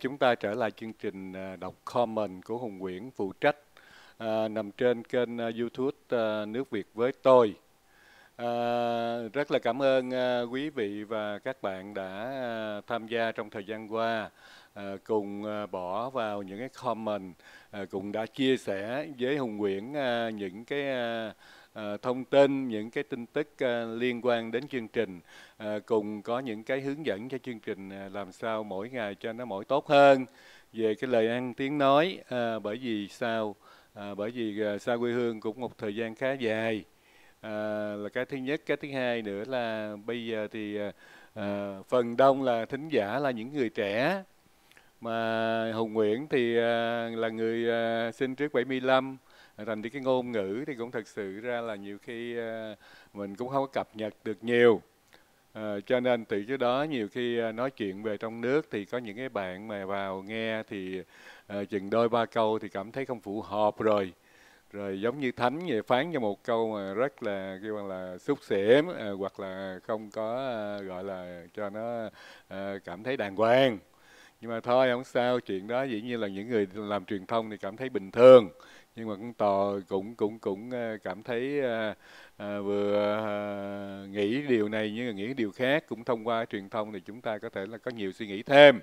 chúng ta trở lại chương trình à, đọc comment của Hùng Nguyễn phụ trách à, nằm trên kênh à, YouTube à, Nước Việt với tôi. À, rất là cảm ơn à, quý vị và các bạn đã à, tham gia trong thời gian qua à, cùng à, bỏ vào những cái comment à, cũng đã chia sẻ với Hùng Nguyễn à, những cái à, Ờ, thông tin những cái tin tức ờ, liên quan đến chương trình. Ờ, cùng có những cái hướng dẫn cho chương trình làm sao mỗi ngày cho nó mỗi tốt hơn. Về cái lời ăn tiếng nói bởi vì sao? À, bởi vì xa quê hương cũng một thời gian khá dài. À, là cái thứ nhất. Cái thứ hai nữa là bây giờ thì à, phần đông là thính giả là những người trẻ. Mà Hùng Nguyễn thì à, là người à, sinh trước 75 thành đi cái ngôn ngữ thì cũng thật sự ra là nhiều khi ờ, mình cũng không có cập nhật được nhiều. À, cho nên từ trước đó nhiều khi ờ, nói chuyện về trong nước thì có những cái bạn mà vào nghe thì à, chừng đôi ba câu thì cảm thấy không phù hợp rồi. Rồi giống như thánh về phán cho một câu mà rất là kêu bằng là xúc xỉm à, hoặc là không có à, gọi là cho nó à, cảm thấy đàng hoàng. Nhưng mà thôi không sao chuyện đó dĩ nhiên là những người làm truyền thông thì cảm thấy bình thường nhưng mà cũng tò cũng cũng cũng ờ, cảm thấy à, à, vừa à, nghĩ điều này nhưng mà nghĩ điều khác. Cũng thông qua truyền thông thì chúng ta có thể là có nhiều suy nghĩ thêm.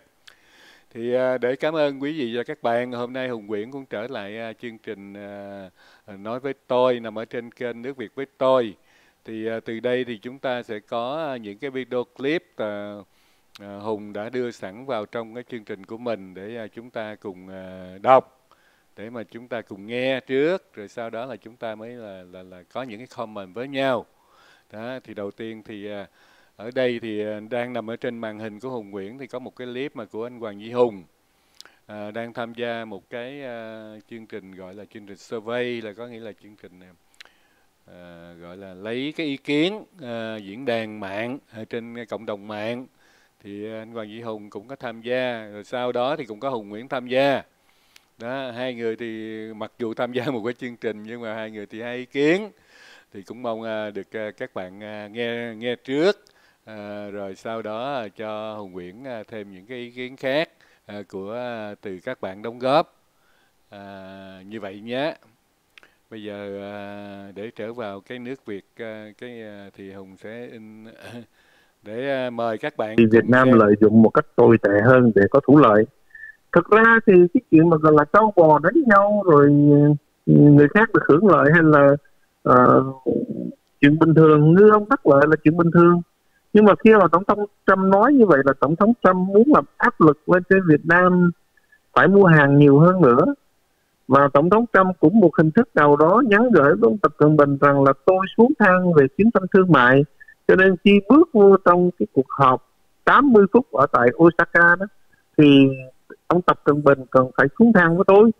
Thì à, để cảm ơn quý vị và các bạn hôm nay hùng nguyễn cũng trở lại à, chương trình à, nói với tôi nằm ở trên kênh nước việt với tôi. Thì à, từ đây thì chúng ta sẽ có à, những cái video clip à, à, hùng đã đưa sẵn vào trong cái chương trình của mình để à, chúng ta cùng à, đọc để mà chúng ta cùng nghe trước rồi sau đó là chúng ta mới là là, là có những cái comment với nhau. Đó thì đầu tiên thì à, ở đây thì à, đang nằm ở trên màn hình của Hùng Nguyễn thì có một cái clip mà của anh Hoàng Duy Hùng à, đang tham gia một cái à, chương trình gọi là chương trình survey là có nghĩa là chương trình à, à gọi là lấy cái ý kiến à, diễn đàn mạng ở trên cộng đồng mạng. Thì anh Hoàng Duy Hùng cũng có tham gia rồi sau đó thì cũng có Hùng Nguyễn tham gia đó hai người thì mặc dù tham gia một cái chương trình nhưng mà hai người thì hai ý kiến. Thì cũng mong à, được à, các bạn à, nghe nghe trước à, rồi sau đó cho hùng nguyễn thêm những cái ý kiến khác của từ các bạn đóng góp. À, như vậy nhé. Bây giờ à, để trở vào cái nước việt à, cái à, thì hùng sẽ in để à, mời các bạn Việt Nam lợi dụng một cách tồi tệ hơn để có thủ lợi thực ra thì cái chuyện mà gọi là trâu bò đánh nhau rồi ừ, người khác được hưởng lợi hay là uh, chuyện bình thường như ông thất lợi là chuyện bình thường. Nhưng mà khi mà tổng thống Trump nói như vậy là tổng thống Trump muốn làm áp lực lên trên Việt Nam phải mua hàng nhiều hơn nữa. Và tổng thống Trump cũng một hình thức nào đó nhắn gửi với ông Tập Cận Bình rằng là tôi xuống thang về chiến tranh thương mại cho nên khi bước vô trong cái cuộc họp 80 phút ở tại Osaka đó thì ông Tập Cận Bình cần phải xuống thang với tôi.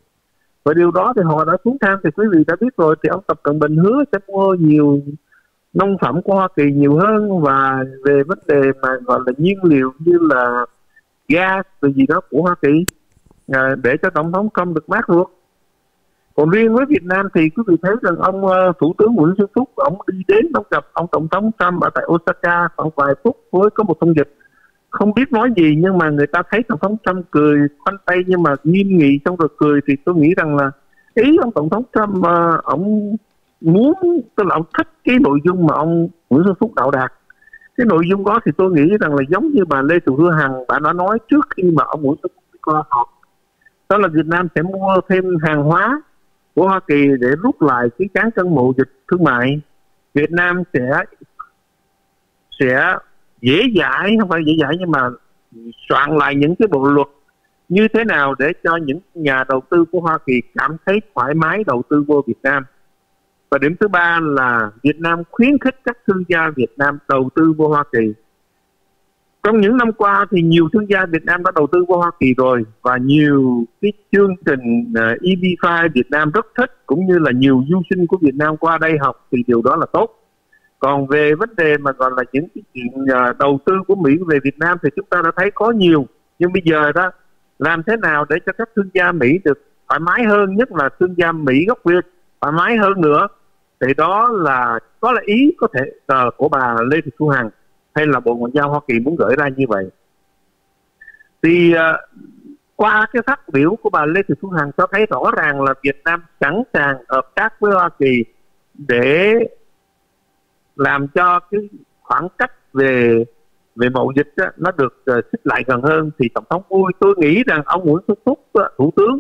Và điều đó thì họ đã xuống thang thì quý vị đã biết rồi thì ông Tập Cận Bình hứa sẽ mua nhiều nông phẩm của Hoa Kỳ nhiều hơn. Và về vấn đề mà gọi là nhiên liệu như là gas rồi gì đó của Hoa Kỳ à, để cho tổng thống Trump được mát ruột. Còn riêng với Việt Nam thì quý vị thấy rằng ông uh, thủ tướng Nguyễn Xuân Phúc ông đi đến ông gặp ông tổng thống Trump ở tại Osaka khoảng vài phút với có một thông dịch không biết nói gì nhưng mà người ta thấy tổng thống Trump cười khoanh tay nhưng mà nghiêm nghị trong rồi cười thì tôi nghĩ rằng là ý ông tổng thống Trump uh, ông muốn tức là ông thích cái nội dung mà ông Nguyễn Xuân Phúc đạo đạt. Cái nội dung đó thì tôi nghĩ rằng là giống như bà Lê Thị Hương Hằng bà đã nói trước khi mà ông Nguyễn Xuân Phúc qua họp. Đó là Việt Nam sẽ mua thêm hàng hóa của Hoa Kỳ để rút lại cái cán cân mậu dịch thương mại. Việt Nam sẽ sẽ dễ dãi không phải dễ dãi nhưng mà soạn lại những cái bộ luật như thế nào để cho những nhà đầu tư của Hoa Kỳ cảm thấy thoải mái đầu tư vô Việt Nam. Và điểm thứ ba là Việt Nam khuyến khích các thương gia Việt Nam đầu tư vô Hoa Kỳ. Trong những năm qua thì nhiều thương gia Việt Nam đã đầu tư vô Hoa Kỳ rồi và nhiều cái chương trình à, uh, EB5 Việt Nam rất thích cũng như là nhiều du sinh của Việt Nam qua đây học thì điều đó là tốt còn về vấn đề mà gọi là những cái chuyện à, đầu tư của Mỹ về Việt Nam thì chúng ta đã thấy có nhiều. Nhưng bây giờ đó làm thế nào để cho các thương gia Mỹ được thoải mái hơn nhất là thương gia Mỹ gốc Việt thoải mái hơn nữa? Thì đó là có là ý có thể uh, của bà Lê Thị Thu Hằng hay là Bộ Ngoại giao Hoa Kỳ muốn gửi ra như vậy. Thì uh, qua cái phát biểu của bà Lê Thị Thu Hằng cho thấy rõ ràng là Việt Nam sẵn sàng hợp tác với Hoa Kỳ để làm cho cái khoảng cách về về mậu dịch đó, nó được uh, xích lại gần hơn. Thì tổng thống vui tôi nghĩ rằng ông Nguyễn Xuân Phúc ờ, thủ tướng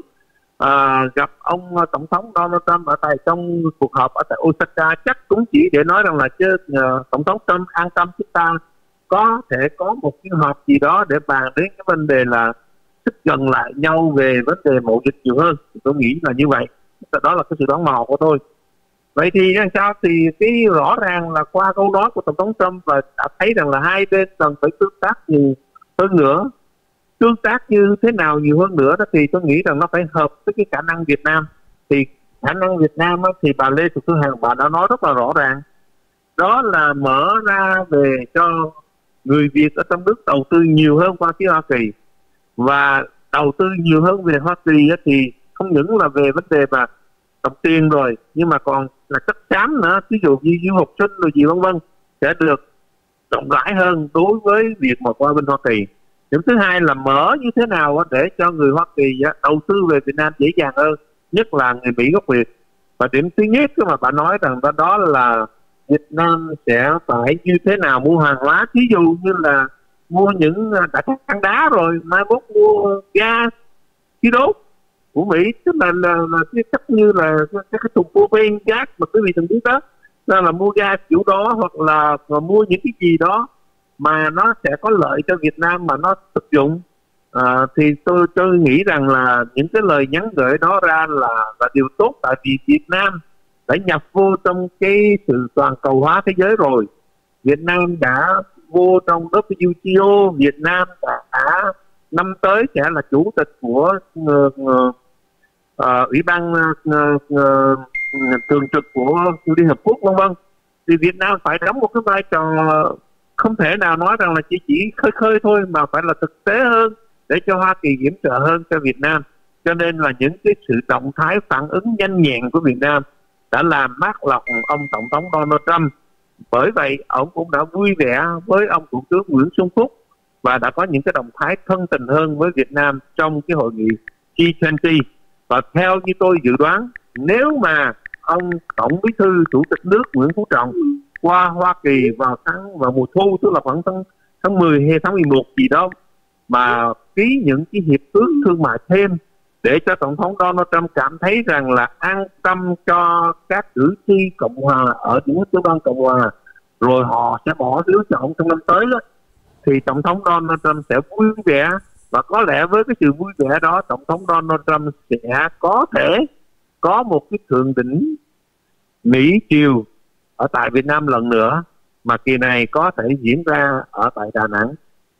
uh, gặp ông uh, tổng thống Donald Trump ở tại trong cuộc họp ở tại Osaka chắc cũng chỉ để nói rằng là chứ uh, tổng thống Trump an tâm chúng ta có thể có một cái họp gì đó để bàn đến cái vấn đề là xích gần lại nhau về vấn đề mậu dịch nhiều hơn. Tôi nghĩ là như vậy. Đó là cái sự đoán mò của tôi vậy thì làm sao? Thì cái rõ ràng là qua câu nói của tổng thống Trump và đã thấy rằng là hai bên cần phải tương tác nhiều hơn nữa. Tương tác như thế nào nhiều hơn nữa đó thì tôi nghĩ rằng nó phải hợp với cái khả năng Việt Nam. Thì khả năng Việt Nam đó, thì bà Lê Thị thu Hằng bà đã nói rất là rõ ràng. Đó là mở ra về cho người Việt ở trong nước đầu tư nhiều hơn qua phía Hoa Kỳ. Và đầu tư nhiều hơn về Hoa Kỳ đó, thì không những là về vấn đề mà đồng tiền rồi nhưng mà còn là chắc chắn nữa ví dụ như du học sinh rồi gì vân vân sẽ được rộng rãi hơn đối với việc mà qua bên Hoa Kỳ. Điểm thứ hai là mở như thế nào để cho người Hoa Kỳ đầu tư về Việt Nam dễ dàng hơn nhất là người Mỹ gốc Việt. Và điểm thứ nhất mà bạn nói rằng đó, đó là Việt Nam sẽ phải như thế nào mua hàng hóa ví dụ như là mua những à, đã các đá rồi mai mốt mua ga khí đốt của Mỹ. Tức là là, là cái cách như là các cái thùng propane gas mà quý vị từng biết đó. Là, là mua ga kiểu đó hoặc là, là mua những cái gì đó mà nó sẽ có lợi cho Việt Nam mà nó thực dụng. À, thì tôi tôi nghĩ rằng là những cái lời nhắn gửi đó ra là là điều tốt. Tại vì Việt Nam đã nhập vô trong cái sự toàn cầu hóa thế giới rồi. Việt Nam đã vô trong WTO Việt Nam đã năm tới sẽ là chủ tịch của uh, uh, Ờ, ủy ban uh, uh, thường trực của Liên Hợp Quốc vân vân. Thì Việt Nam phải đóng một cái vai trò không thể nào nói rằng là chỉ chỉ khơi khơi thôi mà phải là thực tế hơn để cho Hoa Kỳ kiểm trợ hơn cho Việt Nam. Cho nên là những cái sự động thái phản ứng nhanh nhẹn của Việt Nam đã làm mát lòng ông tổng thống Donald Trump. Bởi vậy ông cũng đã vui vẻ với ông thủ tướng Nguyễn Xuân Phúc và đã có những cái động thái thân tình hơn với Việt Nam trong cái hội nghị G20 và theo như tôi dự đoán, nếu mà ông tổng bí thư, chủ tịch nước Nguyễn Phú Trọng qua Hoa Kỳ vào tháng, vào mùa thu, tức là khoảng tháng tháng 10 hay tháng 11 gì đó, mà ký những cái hiệp ước thương mại thêm để cho tổng thống Donald Trump cảm thấy rằng là an tâm cho các cử tri cộng hòa ở những nước tiểu bang cộng hòa, rồi họ sẽ bỏ phiếu chọn trong năm tới đó, thì tổng thống Donald Trump sẽ vui vẻ và có lẽ với cái sự vui vẻ đó tổng thống Donald Trump sẽ có thể có một cái thượng đỉnh Mỹ triều ở tại Việt Nam lần nữa mà kỳ này có thể diễn ra ở tại Đà Nẵng.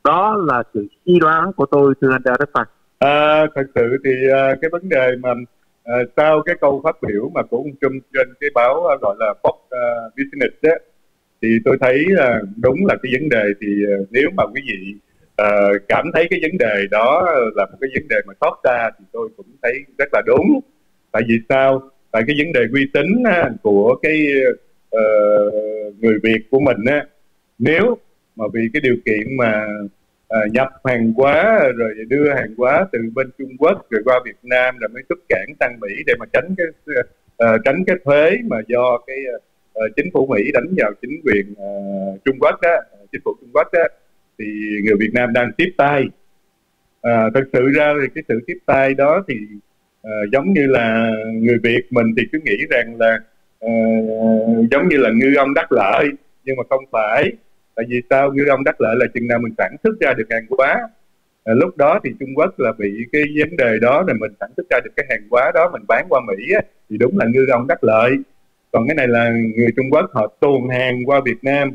Đó là sự suy đoán của tôi thưa anh Đức Phật. À, thật sự thì uh, cái vấn đề mà uh, sau cái câu phát biểu mà của ông Trump trên cái báo uh, gọi là Fox uh, Business đó, thì tôi thấy là đúng là cái vấn đề thì uh, nếu mà quý vị uh, cảm thấy cái vấn đề đó là một cái vấn đề mà thoát ra thì tôi cũng thấy rất là đúng. Tại vì sao? Tại cái vấn đề uy tín á, của cái uh, người Việt của mình á nếu mà vì cái điều kiện mà uh, nhập hàng hóa rồi đưa hàng hóa từ bên Trung Quốc rồi qua Việt Nam rồi mới xuất cảng sang Mỹ để mà tránh cái uh, tránh cái thuế mà do cái uh, chính phủ Mỹ đánh vào chính quyền uh, Trung Quốc đó chính phủ Trung Quốc đó thì người Việt Nam đang tiếp tay. À, thật sự ra thì cái sự tiếp tay đó thì à, giống như là người Việt mình thì cứ nghĩ rằng là à, giống như là ngư ông đắc lợi nhưng mà không phải. Tại vì sao? Như ông đắc lợi là chừng nào mình sản xuất ra được hàng hóa. À, lúc đó thì Trung Quốc là bị cái vấn đề đó là mình sản xuất ra được cái hàng hóa đó mình bán qua Mỹ á, thì đúng là ngư ông đắc lợi. Còn cái này là người Trung Quốc họ tuồn hàng qua Việt Nam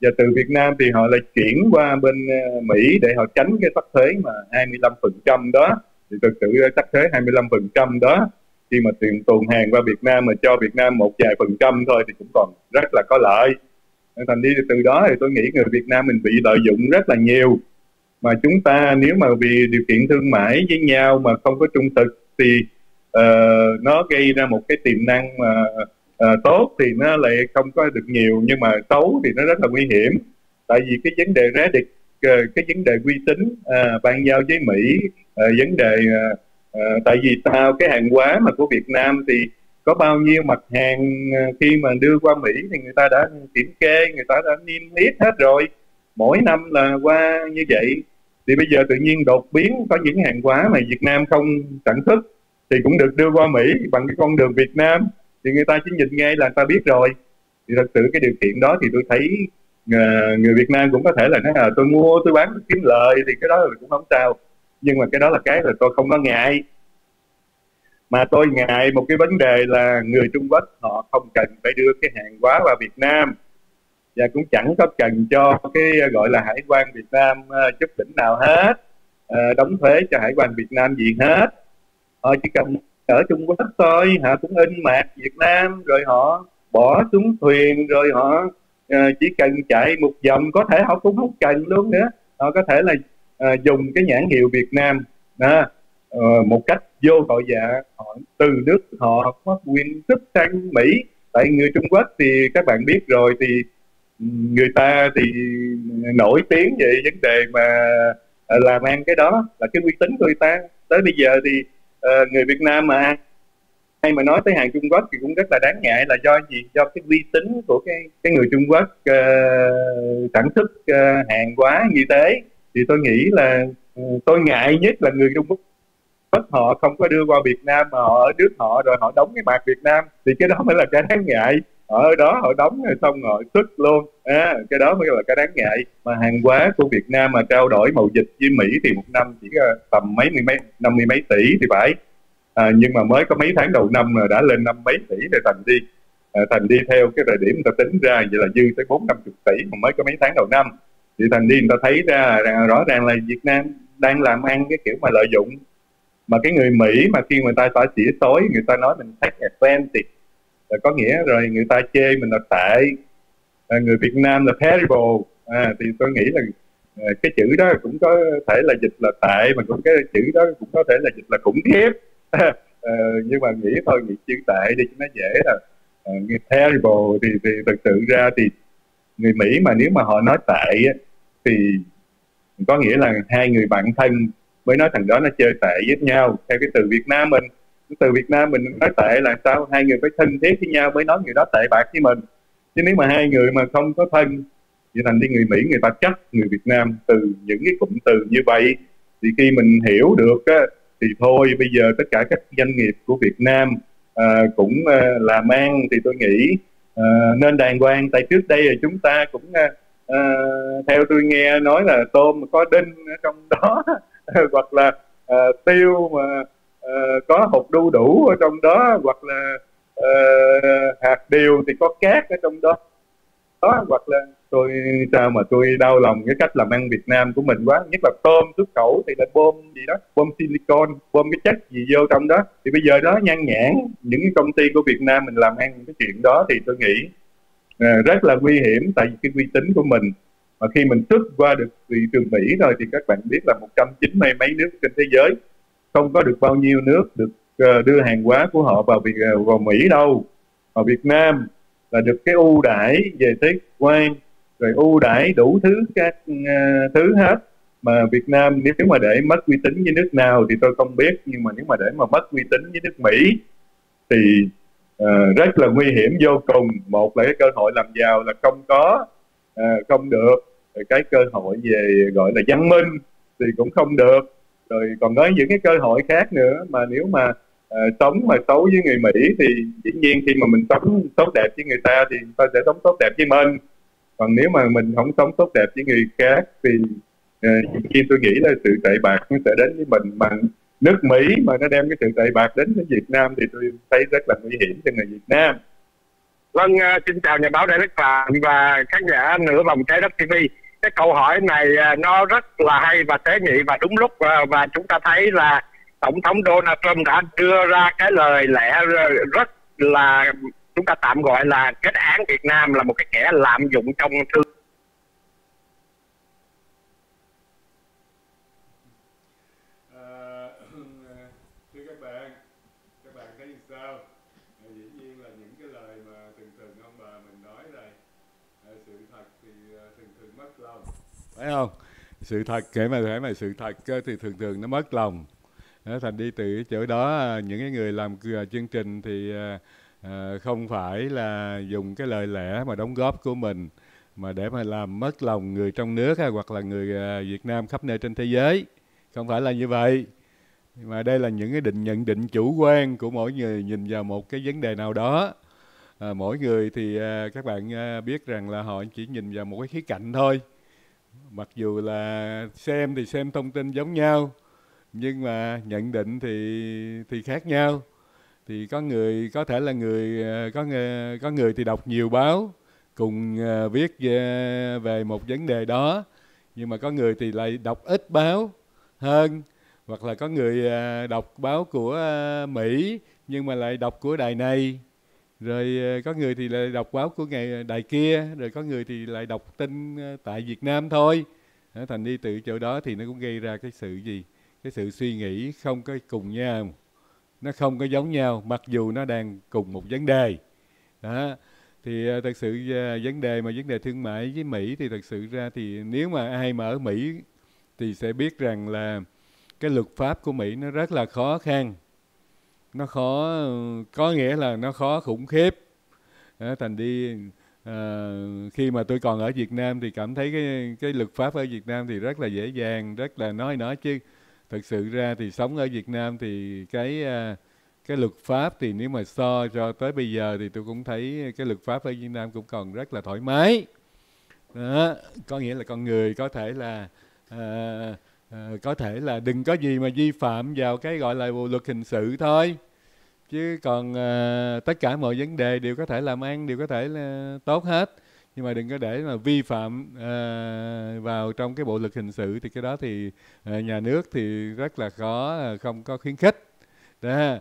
và từ Việt Nam thì họ lại chuyển qua bên ờ, Mỹ để họ tránh cái sắc thuế mà 25% đó. Thì thực sự sắc thuế 25% đó. Khi mà tiền tuồn hàng qua Việt Nam mà cho Việt Nam một vài phần trăm thôi thì cũng còn rất là có lợi. Thành đi từ đó thì tôi nghĩ người Việt Nam mình bị lợi dụng rất là nhiều. Mà chúng ta nếu mà vì điều kiện thương mại với nhau mà không có trung thực thì uh, nó gây ra một cái tiềm năng mà uh, Ờ, tốt thì nó lại không có được nhiều nhưng mà xấu thì nó rất là nguy hiểm. Tại vì cái vấn đề rá địch ờ, cái vấn đề uy tín à, ban giao với Mỹ à, vấn đề à, tại vì sao cái hàng hóa mà của Việt Nam thì có bao nhiêu mặt hàng khi mà đưa qua Mỹ thì người ta đã kiểm kê người ta đã niêm yết hết rồi. Mỗi năm là qua như vậy. Thì bây giờ tự nhiên đột biến có những hàng hóa mà Việt Nam không sản xuất thì cũng được đưa qua Mỹ bằng cái con đường Việt Nam thì người ta chỉ nhìn ngay là người ta biết rồi. Thì thật sự cái điều kiện đó thì tôi thấy ờ, người Việt Nam cũng có thể là nói là tôi mua, tôi bán, tôi kiếm lợi thì cái đó là cũng không sao. Nhưng mà cái đó là cái là tôi không có ngại. Mà tôi ngại một cái vấn đề là người Trung Quốc họ không cần phải đưa cái hàng hóa vào Việt Nam. Và cũng chẳng có cần cho cái ờ, gọi là hải quan Việt Nam ờ, chút đỉnh nào hết. Đóng thuế cho hải quan Việt Nam gì hết. Họ chỉ cần ở Trung Quốc thôi họ cũng in mạc Việt Nam rồi họ bỏ xuống thuyền rồi họ uh, chỉ cần chạy một vòng có thể họ cũng không cần luôn nữa. Họ có thể là uh, dùng cái nhãn hiệu Việt Nam đó, uh, một cách vô tội dạ họ từ nước họ có quyền xuất sang Mỹ. Tại người Trung Quốc thì các bạn biết rồi thì người ta thì nổi tiếng về vấn đề mà làm ăn cái đó là cái uy tín của người ta. Tới bây giờ thì uh, người Việt Nam mà hay mà nói tới hàng Trung Quốc thì cũng rất là đáng ngại là do gì? Do cái uy tín của cái cái người Trung Quốc uh, sản xuất uh, hàng quá như thế. Thì tôi nghĩ là uh, tôi ngại nhất là người Trung Quốc bất họ không có đưa qua Việt Nam mà họ ở nước họ rồi họ đóng cái mặt Việt Nam. Thì cái đó mới là cái đáng ngại ở đó họ đóng rồi xong rồi xuất luôn. À, cái đó mới là cái đáng ngại. Mà hàng hóa của Việt Nam mà trao đổi mậu dịch với Mỹ thì một năm chỉ ờ, tầm mấy mươi mấy năm mươi mấy tỷ thì phải. À, nhưng mà mới có mấy tháng đầu năm là đã lên năm mấy tỷ rồi thành đi. À, thành đi theo cái thời điểm người ta tính ra vậy là dư tới bốn năm chục tỷ mà mới có mấy tháng đầu năm. Thì thành đi người ta thấy ra rõ ràng là Việt Nam đang làm ăn cái kiểu mà lợi dụng. Mà cái người Mỹ mà khi người ta xả xỉa tối người ta nói mình take advantage là có nghĩa rồi người ta chê mình là tệ. À, người Việt Nam là terrible. À, thì tôi nghĩ là à, cái chữ đó cũng có thể là dịch là tệ mà cũng cái chữ đó cũng có thể là dịch là khủng khiếp. À, nhưng mà nghĩ thôi nghĩ chữ tệ đi cho nó dễ là à, terrible. Thì, thì thực sự ra thì người Mỹ mà nếu mà họ nói tệ thì có nghĩa là hai người bạn thân mới nói thằng đó nó chơi tệ với nhau theo cái từ Việt Nam mình từ Việt Nam mình nói tệ là sao? Hai người phải thân thiết với nhau mới nói người đó tệ bạc với mình. Chứ nếu mà hai người mà không có thân thì thành đi người Mỹ người ta chắc người Việt Nam từ những cái cụm từ như vậy. Thì khi mình hiểu được á, thì thôi bây giờ tất cả các doanh nghiệp của Việt Nam à, cũng à, làm ăn thì tôi nghĩ à, nên đàng hoàng. Tại trước đây là chúng ta cũng à, à, theo tôi nghe nói là tôm có đinh ở trong đó hoặc là à, tiêu mà uh, có hột đu đủ ở trong đó hoặc là uh, hạt điều thì có cát ở trong đó. Đó hoặc là tôi sao mà tôi đau lòng cái cách làm ăn Việt Nam của mình quá. Nhất là tôm xuất khẩu thì là bơm gì đó bơm silicon bơm cái chất gì vô trong đó. Thì bây giờ đó nhan nhãn những cái công ty của Việt Nam mình làm ăn cái chuyện đó thì tôi nghĩ uh, rất là nguy hiểm tại vì cái uy tín của mình. Mà khi mình xuất qua được thị trường Mỹ rồi thì các bạn biết là 190 mấy nước trên thế giới không có được bao nhiêu nước được ờ, đưa hàng hóa của họ vào Việt ờ, vào Mỹ đâu. Vào Việt Nam là được cái ưu đãi về thuế quan rồi ưu đãi đủ thứ các uh, thứ hết. Mà Việt Nam nếu mà để mất uy tín với nước nào thì tôi không biết nhưng mà nếu mà để mà mất uy tín với nước Mỹ thì uh, rất là nguy hiểm vô cùng. Một là cái cơ hội làm giàu là không có uh, không được. Rồi cái cơ hội về gọi là văn minh thì cũng không được rồi còn có những cái cơ hội khác nữa mà nếu mà uh, sống mà xấu với người Mỹ thì dĩ nhiên khi mà mình sống tốt đẹp với người ta thì người ta sẽ sống tốt đẹp với mình. Còn nếu mà mình không sống tốt đẹp với người khác thì uh, khi tôi nghĩ là sự tệ bạc nó sẽ đến với mình. Mà nước Mỹ mà nó đem cái sự tệ bạc đến với Việt Nam thì tôi thấy rất là nguy hiểm cho người Việt Nam. Vâng, uh, xin chào nhà báo Đại Đức Phạm và khán giả nửa vòng trái đất TV. Cái câu hỏi này à, nó rất là hay và tế nhị và đúng lúc à, và chúng ta thấy là Tổng thống Donald Trump đã đưa ra cái lời lẽ rất là, chúng ta tạm gọi là kết án Việt Nam là một cái kẻ lạm dụng trong thương phải không? Sự thật kể mà thấy mà sự thật thì thường thường nó mất lòng. Thành đi từ chỗ đó à, những cái người làm à, chương trình thì à, không phải là dùng cái lời lẽ mà đóng góp của mình mà để mà làm mất lòng người trong nước hay hoặc là người Việt Nam khắp nơi trên thế giới. Không phải là như vậy. Mà đây là những cái định nhận định chủ quan của mỗi người nhìn vào một cái vấn đề nào đó. À, mỗi người thì à, các bạn à, biết rằng là họ chỉ nhìn vào một cái khía cạnh thôi mặc dù là xem thì xem thông tin giống nhau nhưng mà nhận định thì thì khác nhau. Thì có người có thể là người ờ, có người, có người thì đọc nhiều báo cùng ờ, viết về, về một vấn đề đó nhưng mà có người thì lại đọc ít báo hơn. Hoặc là có người ờ, đọc báo của Mỹ nhưng mà lại đọc của đài này rồi ờ, có người thì lại đọc báo của ngày đài kia, rồi có người thì lại đọc tin ờ, tại Việt Nam thôi. Thành đi từ chỗ đó thì nó cũng gây ra cái sự gì? Cái sự suy nghĩ không có cùng nhau. Nó không có giống nhau, mặc dù nó đang cùng một vấn đề. Đó, thì ờ, thật sự vấn đề mà vấn đề thương mại với Mỹ thì thật sự ra thì nếu mà ai mà ở Mỹ thì sẽ biết rằng là cái luật pháp của Mỹ nó rất là khó khăn nó khó có nghĩa là nó khó khủng khiếp. À, thành đi à, khi mà tôi còn ở Việt Nam thì cảm thấy cái cái luật pháp ở Việt Nam thì rất là dễ dàng rất là nói nói chứ. Thực sự ra thì sống ở Việt Nam thì cái à, cái luật pháp thì nếu mà so cho tới bây giờ thì tôi cũng thấy cái luật pháp ở Việt Nam cũng còn rất là thoải mái. Đó có nghĩa là con người có thể là à, à, có thể là đừng có gì mà vi phạm vào cái gọi là bộ luật hình sự thôi. Chứ còn à, tất cả mọi vấn đề đều có thể làm ăn đều có thể là tốt hết. Nhưng mà đừng có để mà vi phạm à, vào trong cái bộ luật hình sự thì cái đó thì à, nhà nước thì rất là khó à, không có khuyến khích. Đó.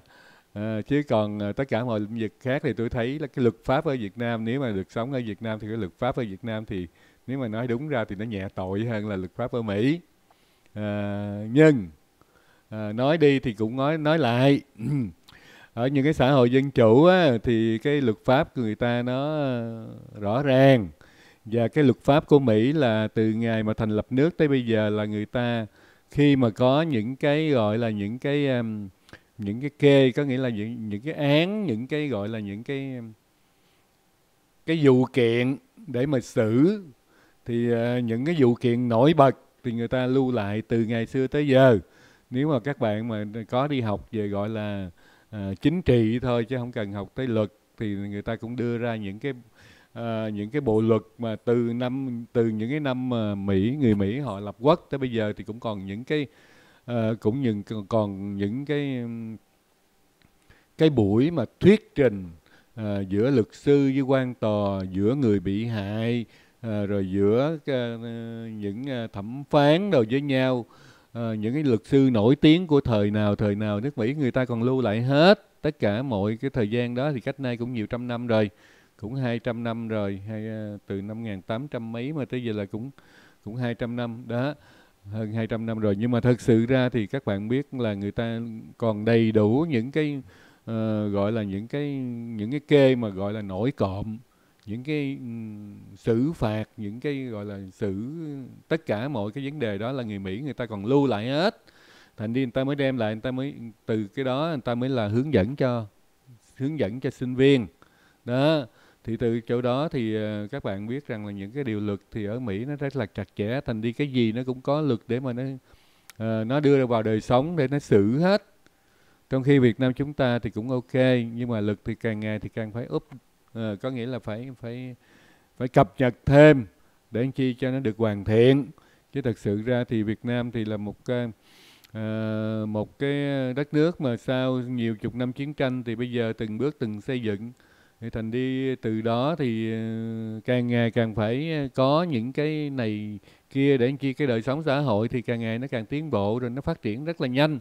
À, chứ còn à, tất cả mọi lĩnh vực khác thì tôi thấy là cái luật pháp ở Việt Nam nếu mà được sống ở Việt Nam thì cái luật pháp ở Việt Nam thì nếu mà nói đúng ra thì nó nhẹ tội hơn là luật pháp ở Mỹ à, nhưng à, nói đi thì cũng nói nói lại. Ở những cái xã hội dân chủ á, thì cái luật pháp của người ta nó ờ, rõ ràng. Và cái luật pháp của Mỹ là từ ngày mà thành lập nước tới bây giờ là người ta khi mà có những cái gọi là những cái um, những cái kê có nghĩa là những những cái án những cái gọi là những cái cái vụ kiện để mà xử thì uh, những cái vụ kiện nổi bật thì người ta lưu lại từ ngày xưa tới giờ. Nếu mà các bạn mà có đi học về gọi là à, chính trị thôi chứ không cần học tới luật thì người ta cũng đưa ra những cái à, những cái bộ luật mà từ năm từ những cái năm mà Mỹ người Mỹ họ lập quốc tới bây giờ thì cũng còn những cái à, cũng những còn những cái cái buổi mà thuyết trình à, giữa luật sư với quan tòa giữa người bị hại à, rồi giữa à, những ờ, thẩm phán đồ với nhau à, những cái luật sư nổi tiếng của thời nào thời nào nước Mỹ người ta còn lưu lại hết. Tất cả mọi cái thời gian đó thì cách nay cũng nhiều trăm năm rồi cũng 200 năm rồi hay từ năm 1800 mấy mà tới giờ là cũng cũng 200 năm đó hơn 200 năm rồi. Nhưng mà thật sự ra thì các bạn biết là người ta còn đầy đủ những cái uh, gọi là những cái những cái kê mà gọi là nổi cộm những cái xử phạt những cái gọi là xử tất cả mọi cái vấn đề đó là người Mỹ người ta còn lưu lại hết. Thành đi người ta mới đem lại người ta mới từ cái đó người ta mới là hướng dẫn cho hướng dẫn cho sinh viên. Đó thì từ chỗ đó thì ờ, các bạn biết rằng là những cái điều luật thì ở Mỹ nó rất là chặt chẽ. Thành đi cái gì nó cũng có luật để mà nó uh, nó đưa vào đời sống để nó xử hết. Trong khi Việt Nam chúng ta thì cũng ok nhưng mà luật thì càng ngày thì càng phải úp à, có nghĩa là phải phải phải cập nhật thêm để anh chi cho nó được hoàn thiện. Chứ thật sự ra thì Việt Nam thì là một uh, một cái đất nước mà sau nhiều chục năm chiến tranh thì bây giờ từng bước từng xây dựng. Thì thành đi từ đó thì ờ, càng ngày càng phải có những cái này kia để anh chi cái đời sống xã hội thì càng ngày nó càng tiến bộ rồi nó phát triển rất là nhanh.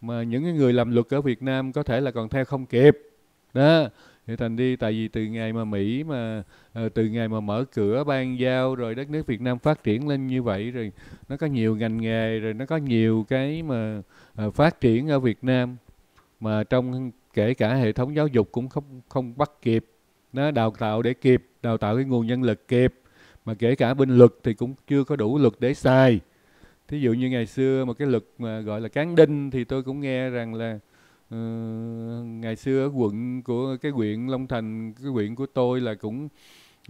Mà những cái người làm luật ở Việt Nam có thể là còn theo không kịp. Đó thì thành đi, tại vì từ ngày mà Mỹ mà ờ, từ ngày mà mở cửa ban giao rồi đất nước Việt Nam phát triển lên như vậy rồi nó có nhiều ngành nghề rồi nó có nhiều cái mà ờ, phát triển ở Việt Nam mà trong kể cả hệ thống giáo dục cũng không không bắt kịp. Nó đào tạo để kịp, đào tạo cái nguồn nhân lực kịp. Mà kể cả bên luật thì cũng chưa có đủ luật để xài. Thí dụ như ngày xưa mà cái luật mà gọi là cán đinh thì tôi cũng nghe rằng là uh, ngày xưa ở quận của cái huyện Long Thành cái huyện của tôi là cũng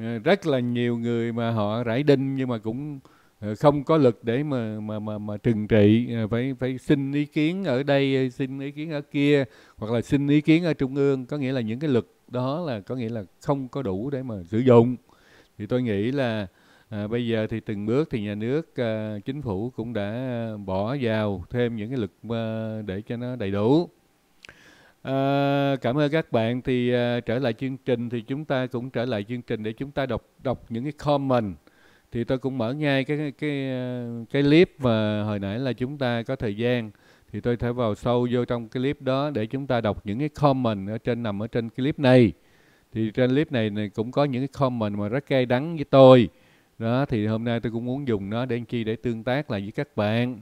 uh, rất là nhiều người mà họ rải đinh nhưng mà cũng uh, không có lực để mà mà mà mà trừng trị. Uh, phải phải xin ý kiến ở đây xin ý kiến ở kia hoặc là xin ý kiến ở trung ương. Có nghĩa là những cái lực đó là có nghĩa là không có đủ để mà sử dụng. Thì tôi nghĩ là À, bây giờ thì từng bước thì nhà nước à, chính phủ cũng đã bỏ vào thêm những cái lực à, để cho nó đầy đủ. À, cảm ơn các bạn. Thì à, trở lại chương trình thì chúng ta cũng trở lại chương trình để chúng ta đọc đọc những cái comment. Thì tôi cũng mở ngay cái cái cái, ờ, cái clip mà hồi nãy là chúng ta có thời gian. Thì tôi thể vào sâu vô trong cái clip đó để chúng ta đọc những cái comment ở trên nằm ở trên cái clip này. Thì trên clip này, này cũng có những cái comment mà rất cay đắng với tôi. Đó thì hôm nay tôi cũng muốn dùng nó để chi? Để tương tác lại với các bạn.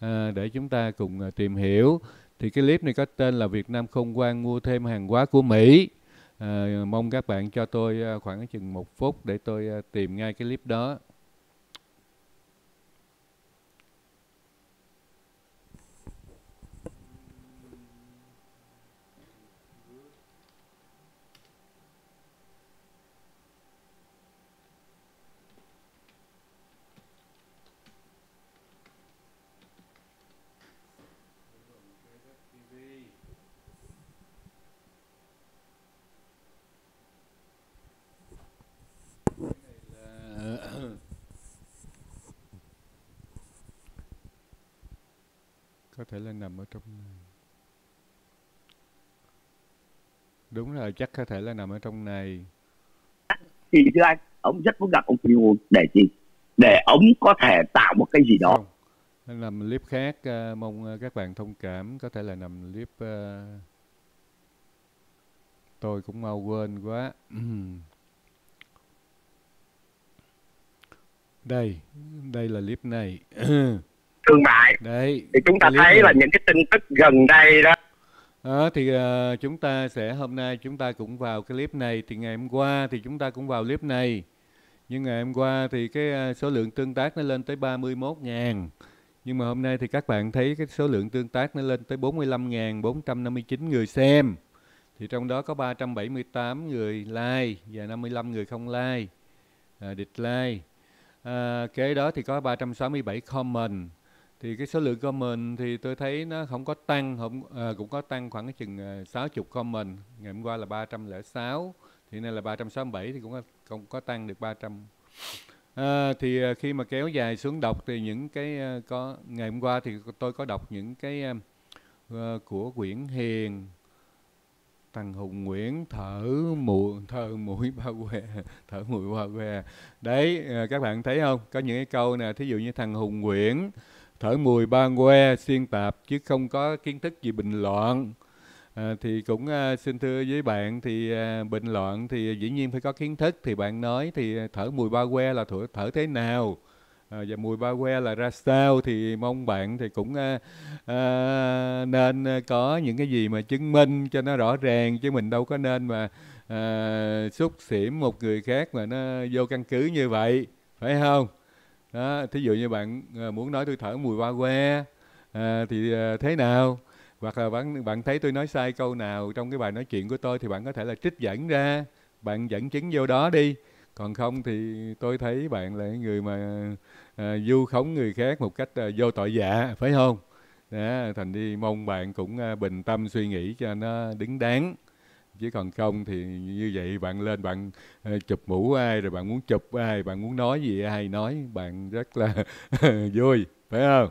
À, để chúng ta cùng à, tìm hiểu thì cái clip này có tên là Việt Nam không quan mua thêm hàng hóa của Mỹ. À, mong các bạn cho tôi ờ, khoảng chừng một phút để tôi ờ, tìm ngay cái clip đó. Có thể là nằm ở trong này đúng rồi chắc có thể là nằm ở trong này. Thì thưa anh ông rất muốn gặp ông Kim Jong để gì? Để ông có thể tạo một cái gì đó. Không nằm clip khác uh, mong uh, các bạn thông cảm có thể là nằm clip uh, tôi cũng mau quên quá. Đây đây là clip này thương mại. Đấy thì chúng ta thấy là những cái tin tức gần đây đó. À, thì uh, chúng ta sẽ hôm nay chúng ta cũng vào cái clip này. Thì ngày hôm qua thì chúng ta cũng vào clip này. Nhưng ngày hôm qua thì cái uh, số lượng tương tác nó lên tới 31 ngàn. Nhưng mà hôm nay thì các bạn thấy cái số lượng tương tác nó lên tới 45.459 người xem. Thì trong đó có 378 người like và 55 người không like à, dislike. À, kế đó thì có 367 comment thì cái số lượng comment thì tôi thấy nó không có tăng không à, cũng có tăng khoảng chừng ờ, 60 comment. Ngày hôm qua là 306 thì nay là 367 thì cũng có, cũng có tăng được 300 à, ờ, thì khi mà kéo dài xuống đọc thì những cái có ngày hôm qua thì tôi có đọc những cái uh, của Nguyễn Hiền thằng Hùng Nguyễn thở mùi thở mũi ba què thở mũi ba què. Đấy các bạn thấy không? Có những cái câu nè thí dụ như thằng Hùng Nguyễn thở mùi ba que xuyên tạp chứ không có kiến thức gì bình luận à, thì cũng à, xin thưa với bạn thì à, bình luận thì dĩ nhiên phải có kiến thức. Thì bạn nói thì thở mùi ba que là thở, thở thế nào? À, và mùi ba que là ra sao? Thì mong bạn thì cũng à, à, nên à, có những cái gì mà chứng minh cho nó rõ ràng. Chứ mình đâu có nên mà à, xúc xỉm một người khác mà nó vô căn cứ như vậy. Phải không? Đó thí dụ như bạn ờ, muốn nói tôi thở mùi ba que à, thì ờ, thế nào? Hoặc là bạn bạn thấy tôi nói sai câu nào trong cái bài nói chuyện của tôi thì bạn có thể là trích dẫn ra bạn dẫn chứng vô đó đi. Còn không thì tôi thấy bạn là người mà à, du khống người khác một cách à, vô tội dạ phải không? Đó, thành đi mong bạn cũng à, bình tâm suy nghĩ cho nó đứng đáng chứ còn không thì như vậy bạn lên bạn ờ, chụp mũ ai rồi bạn muốn chụp ai bạn muốn nói gì ai nói bạn rất là vui phải không?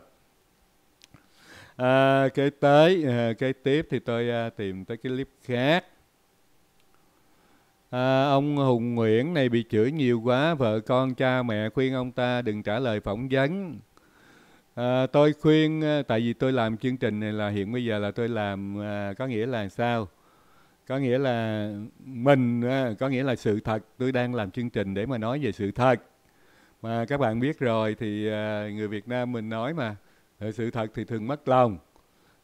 À, cái tới ờ, à, cái tiếp thì tôi à, tìm tới cái clip khác. À, ông hùng nguyễn này bị chửi nhiều quá vợ con cha mẹ khuyên ông ta đừng trả lời phỏng vấn. À, tôi khuyên tại vì tôi làm chương trình này là hiện bây giờ là tôi làm à, có nghĩa là sao? Có nghĩa là mình à, có nghĩa là sự thật. Tôi đang làm chương trình để mà nói về sự thật. Mà các bạn biết rồi thì à, người Việt Nam mình nói mà ờ, sự thật thì thường mất lòng.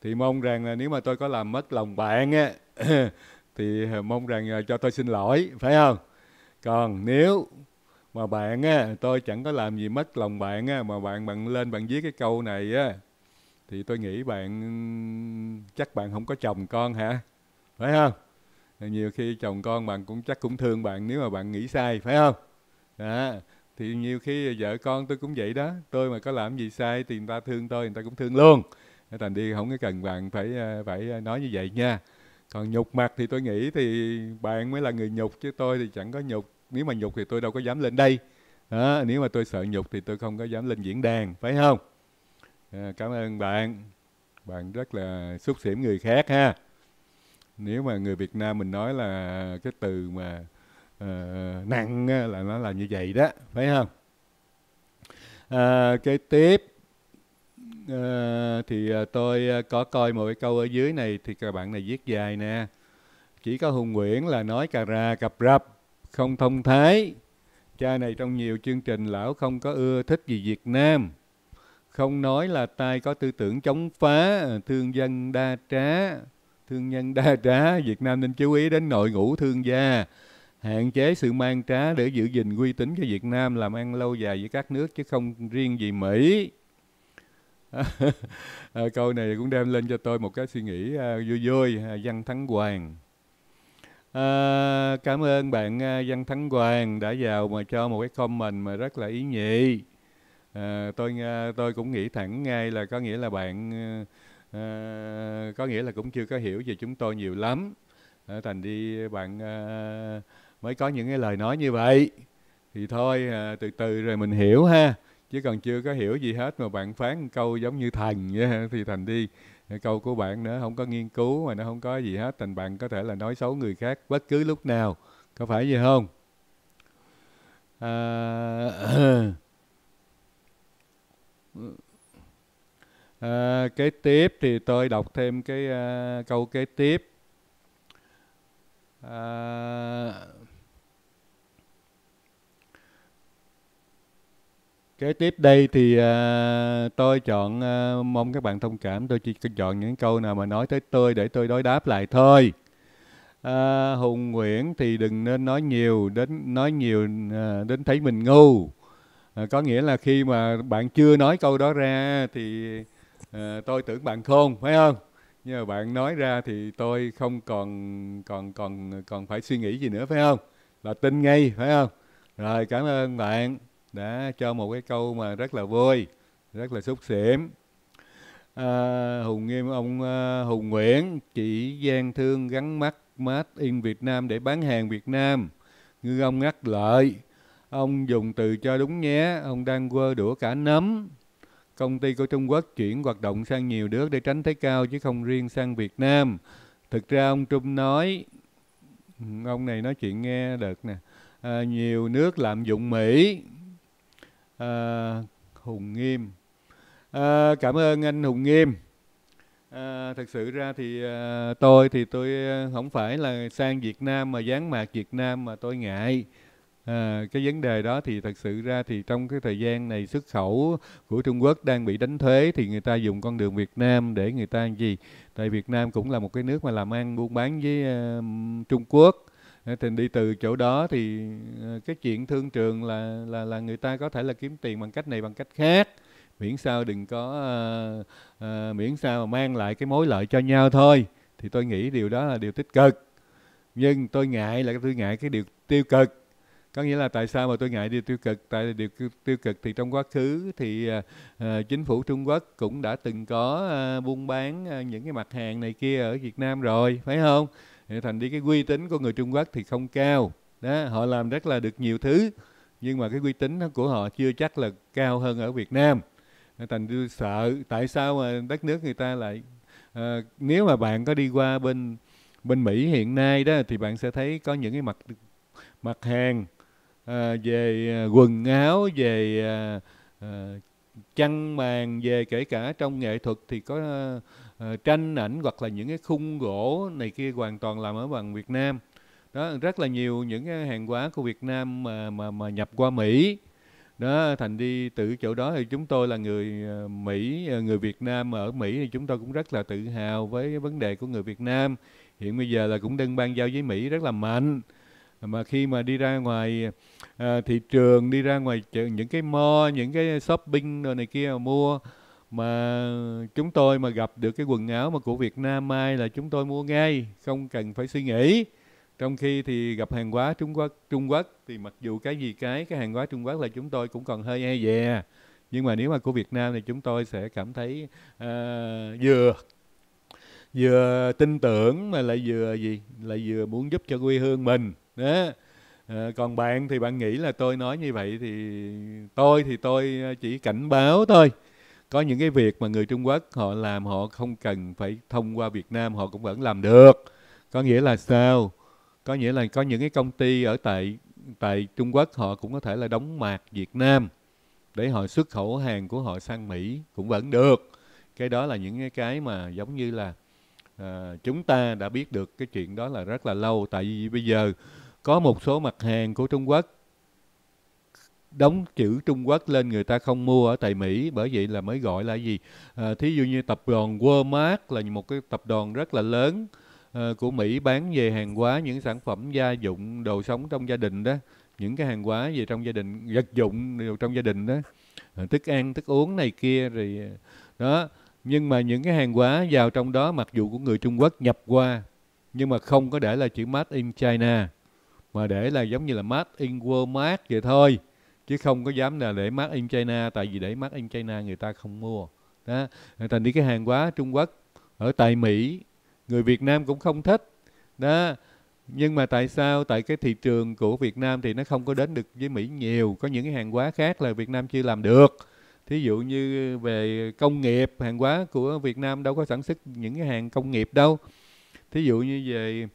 Thì mong rằng là nếu mà tôi có làm mất lòng bạn á, thì à, mong rằng cho tôi xin lỗi, phải không? Còn nếu mà bạn á, tôi chẳng có làm gì mất lòng bạn á, mà bạn bạn lên bạn viết cái câu này á, thì tôi nghĩ bạn chắc bạn không có chồng con hả? Phải không? Nhiều khi chồng con bạn cũng chắc cũng thương bạn nếu mà bạn nghĩ sai phải không? Đó thì nhiều khi vợ con tôi cũng vậy đó. Tôi mà có làm gì sai thì người ta thương tôi người ta cũng thương luôn. Thành đi không có cần bạn phải ờ, phải nói như vậy nha. Còn nhục mặt thì tôi nghĩ thì bạn mới là người nhục chứ tôi thì chẳng có nhục. Nếu mà nhục thì tôi đâu có dám lên đây. Đó, nếu mà tôi sợ nhục thì tôi không có dám lên diễn đàn phải không? À, cảm ơn bạn. Bạn rất là xúc xỉm người khác ha nếu mà người Việt Nam mình nói là cái từ mà uh, nặng là nó là như vậy đó phải không? À, cái tiếp à, thì ờ, tôi có coi một cái câu ở dưới này thì các bạn này viết dài nè. Chỉ có hùng nguyễn là nói cà rà cặp rập không thông thái. Cha này trong nhiều chương trình lão không có ưa thích gì việt nam. Không nói là tai có tư tưởng chống phá thương dân đa trá thương nhân đa trá việt nam nên chú ý đến nội ngũ thương gia hạn chế sự mang trá để giữ gìn uy tín cho Việt Nam làm ăn lâu dài với các nước chứ không riêng gì Mỹ. à, câu này cũng đem lên cho tôi một cái suy nghĩ à, vui vui à, Văn Thắng Hoàng. À, cảm ơn bạn à, Văn Thắng Hoàng đã vào mà cho một cái comment mà rất là ý nhị. À, tôi à, tôi cũng nghĩ thẳng ngay là có nghĩa là bạn à, Ờ, có nghĩa là cũng chưa có hiểu về chúng tôi nhiều lắm. À, thành đi bạn à, mới có những cái lời nói như vậy. Thì thôi à, từ từ rồi mình hiểu ha. Chứ còn chưa có hiểu gì hết mà bạn phán câu giống như thần vậy thì thành đi câu của bạn nữa không có nghiên cứu mà nó không có gì hết. Thành bạn có thể là nói xấu người khác bất cứ lúc nào. Có phải vậy không? À, à, kế tiếp thì tôi đọc thêm cái uh, câu kế tiếp à, Kế tiếp đây thì uh, tôi chọn uh, mong các bạn thông cảm tôi chỉ chọn những câu nào mà nói tới tôi để tôi đối đáp lại thôi. À, Hùng Nguyễn thì đừng nên nói nhiều đến nói nhiều à, đến thấy mình ngu. À, có nghĩa là khi mà bạn chưa nói câu đó ra thì à, tôi tưởng bạn khôn phải không? Nhưng mà bạn nói ra thì tôi không còn còn còn còn phải suy nghĩ gì nữa phải không? Là tin ngay phải không? Rồi cảm ơn bạn đã cho một cái câu mà rất là vui rất là xúc xỉm à, hùng nghiêm ông uh, hùng nguyễn chỉ gian thương gắn mắt mát in việt nam để bán hàng việt nam ngư ông ngắt lợi ông dùng từ cho đúng nhé ông đang quơ đũa cả nấm công ty của trung quốc chuyển hoạt động sang nhiều nước để tránh thấy cao chứ không riêng sang việt nam thực ra ông trung nói ông này nói chuyện nghe được nè à, nhiều nước lạm dụng mỹ à, Hùng Nghiêm. À, cảm ơn anh Hùng Nghiêm. À, thật sự ra thì à, tôi thì tôi à, không phải là sang Việt Nam mà dán mạc Việt Nam mà tôi ngại. À, cái vấn đề đó thì thật sự ra thì trong cái thời gian này xuất khẩu của Trung Quốc đang bị đánh thuế thì người ta dùng con đường Việt Nam để người ta gì? Tại Việt Nam cũng là một cái nước mà làm ăn buôn bán với uh, Trung Quốc. Ờ, thì đi từ chỗ đó thì cái chuyện thương trường là là là người ta có thể là kiếm tiền bằng cách này bằng cách khác. Miễn sao đừng có uh, uh, miễn sao mà mang lại cái mối lợi cho nhau thôi. Thì tôi nghĩ điều đó là điều tích cực. Nhưng tôi ngại là tôi ngại cái điều tiêu cực có nghĩa là tại sao mà tôi ngại điều tiêu cực? Tại điều tiêu cực thì trong quá khứ thì uh, chính phủ Trung Quốc cũng đã từng có uh, buôn bán uh, những cái mặt hàng này kia ở Việt Nam rồi phải không? Thành đi cái uy tín của người Trung Quốc thì không cao. Đó họ làm rất là được nhiều thứ nhưng mà cái uy tín của họ chưa chắc là cao hơn ở Việt Nam. Thành tôi sợ tại sao mà đất nước người ta lại uh, nếu mà bạn có đi qua bên bên Mỹ hiện nay đó thì bạn sẽ thấy có những cái mặt mặt hàng à, về ờ, quần áo về à, à, chăn màn về kể cả trong nghệ thuật thì có à, tranh ảnh hoặc là những cái khung gỗ này kia hoàn toàn làm ở bằng Việt Nam. Đó rất là nhiều những cái hàng hóa của Việt Nam mà mà mà nhập qua Mỹ. Đó thành đi từ chỗ đó thì chúng tôi là người Mỹ người Việt Nam. Ở Mỹ thì chúng tôi cũng rất là tự hào với vấn đề của người Việt Nam. Hiện bây giờ là cũng đang ban giao với Mỹ rất là mạnh mà khi mà đi ra ngoài à, thị trường đi ra ngoài chợ, những cái mall những cái shopping rồi này kia mà mua mà chúng tôi mà gặp được cái quần áo mà của Việt Nam mai là chúng tôi mua ngay không cần phải suy nghĩ. Trong khi thì gặp hàng hóa Trung Quốc Trung Quốc thì mặc dù cái gì cái cái hàng hóa Trung Quốc là chúng tôi cũng còn hơi e dè. Nhưng mà nếu mà của Việt Nam thì chúng tôi sẽ cảm thấy uh, vừa vừa tin tưởng mà lại vừa gì lại vừa muốn giúp cho quê hương mình đó. À, còn bạn thì bạn nghĩ là tôi nói như vậy thì tôi thì tôi ờ, chỉ cảnh báo thôi. Có những cái việc mà người Trung Quốc họ làm họ không cần phải thông qua Việt Nam họ cũng vẫn làm được. Có nghĩa là sao? Có nghĩa là có những cái công ty ở tại tại Trung Quốc họ cũng có thể là đóng mạc Việt Nam để họ xuất khẩu hàng của họ sang Mỹ cũng vẫn được. Cái đó là những cái mà giống như là à, chúng ta đã biết được cái chuyện đó là rất là lâu. Tại vì bây giờ có một số mặt hàng của Trung Quốc. Đóng chữ Trung Quốc lên người ta không mua ở tại Mỹ bởi vậy là mới gọi là gì? À, thí dụ như tập đoàn Walmart là một cái tập đoàn rất là lớn à, của Mỹ bán về hàng hóa những sản phẩm gia dụng đồ sống trong gia đình đó. Những cái hàng hóa về trong gia đình vật dụng đều trong gia đình đó. À, thức ăn thức uống này kia rồi à, đó. Nhưng mà những cái hàng hóa vào trong đó mặc dù của người Trung Quốc nhập qua nhưng mà không có để là chữ made in China mà để là giống như là made in Walmart vậy thôi, chứ không có dám là để made in China, tại vì để made in China người ta không mua. Đó thành đi cái hàng hóa Trung Quốc, ở tại Mỹ, người Việt Nam cũng không thích. Đó, nhưng mà tại sao? Tại cái thị trường của Việt Nam thì nó không có đến được với Mỹ nhiều, có những cái hàng hóa khác là Việt Nam chưa làm được. Thí dụ như về công nghiệp, hàng hóa của Việt Nam đâu có sản xuất những cái hàng công nghiệp đâu. Thí dụ như về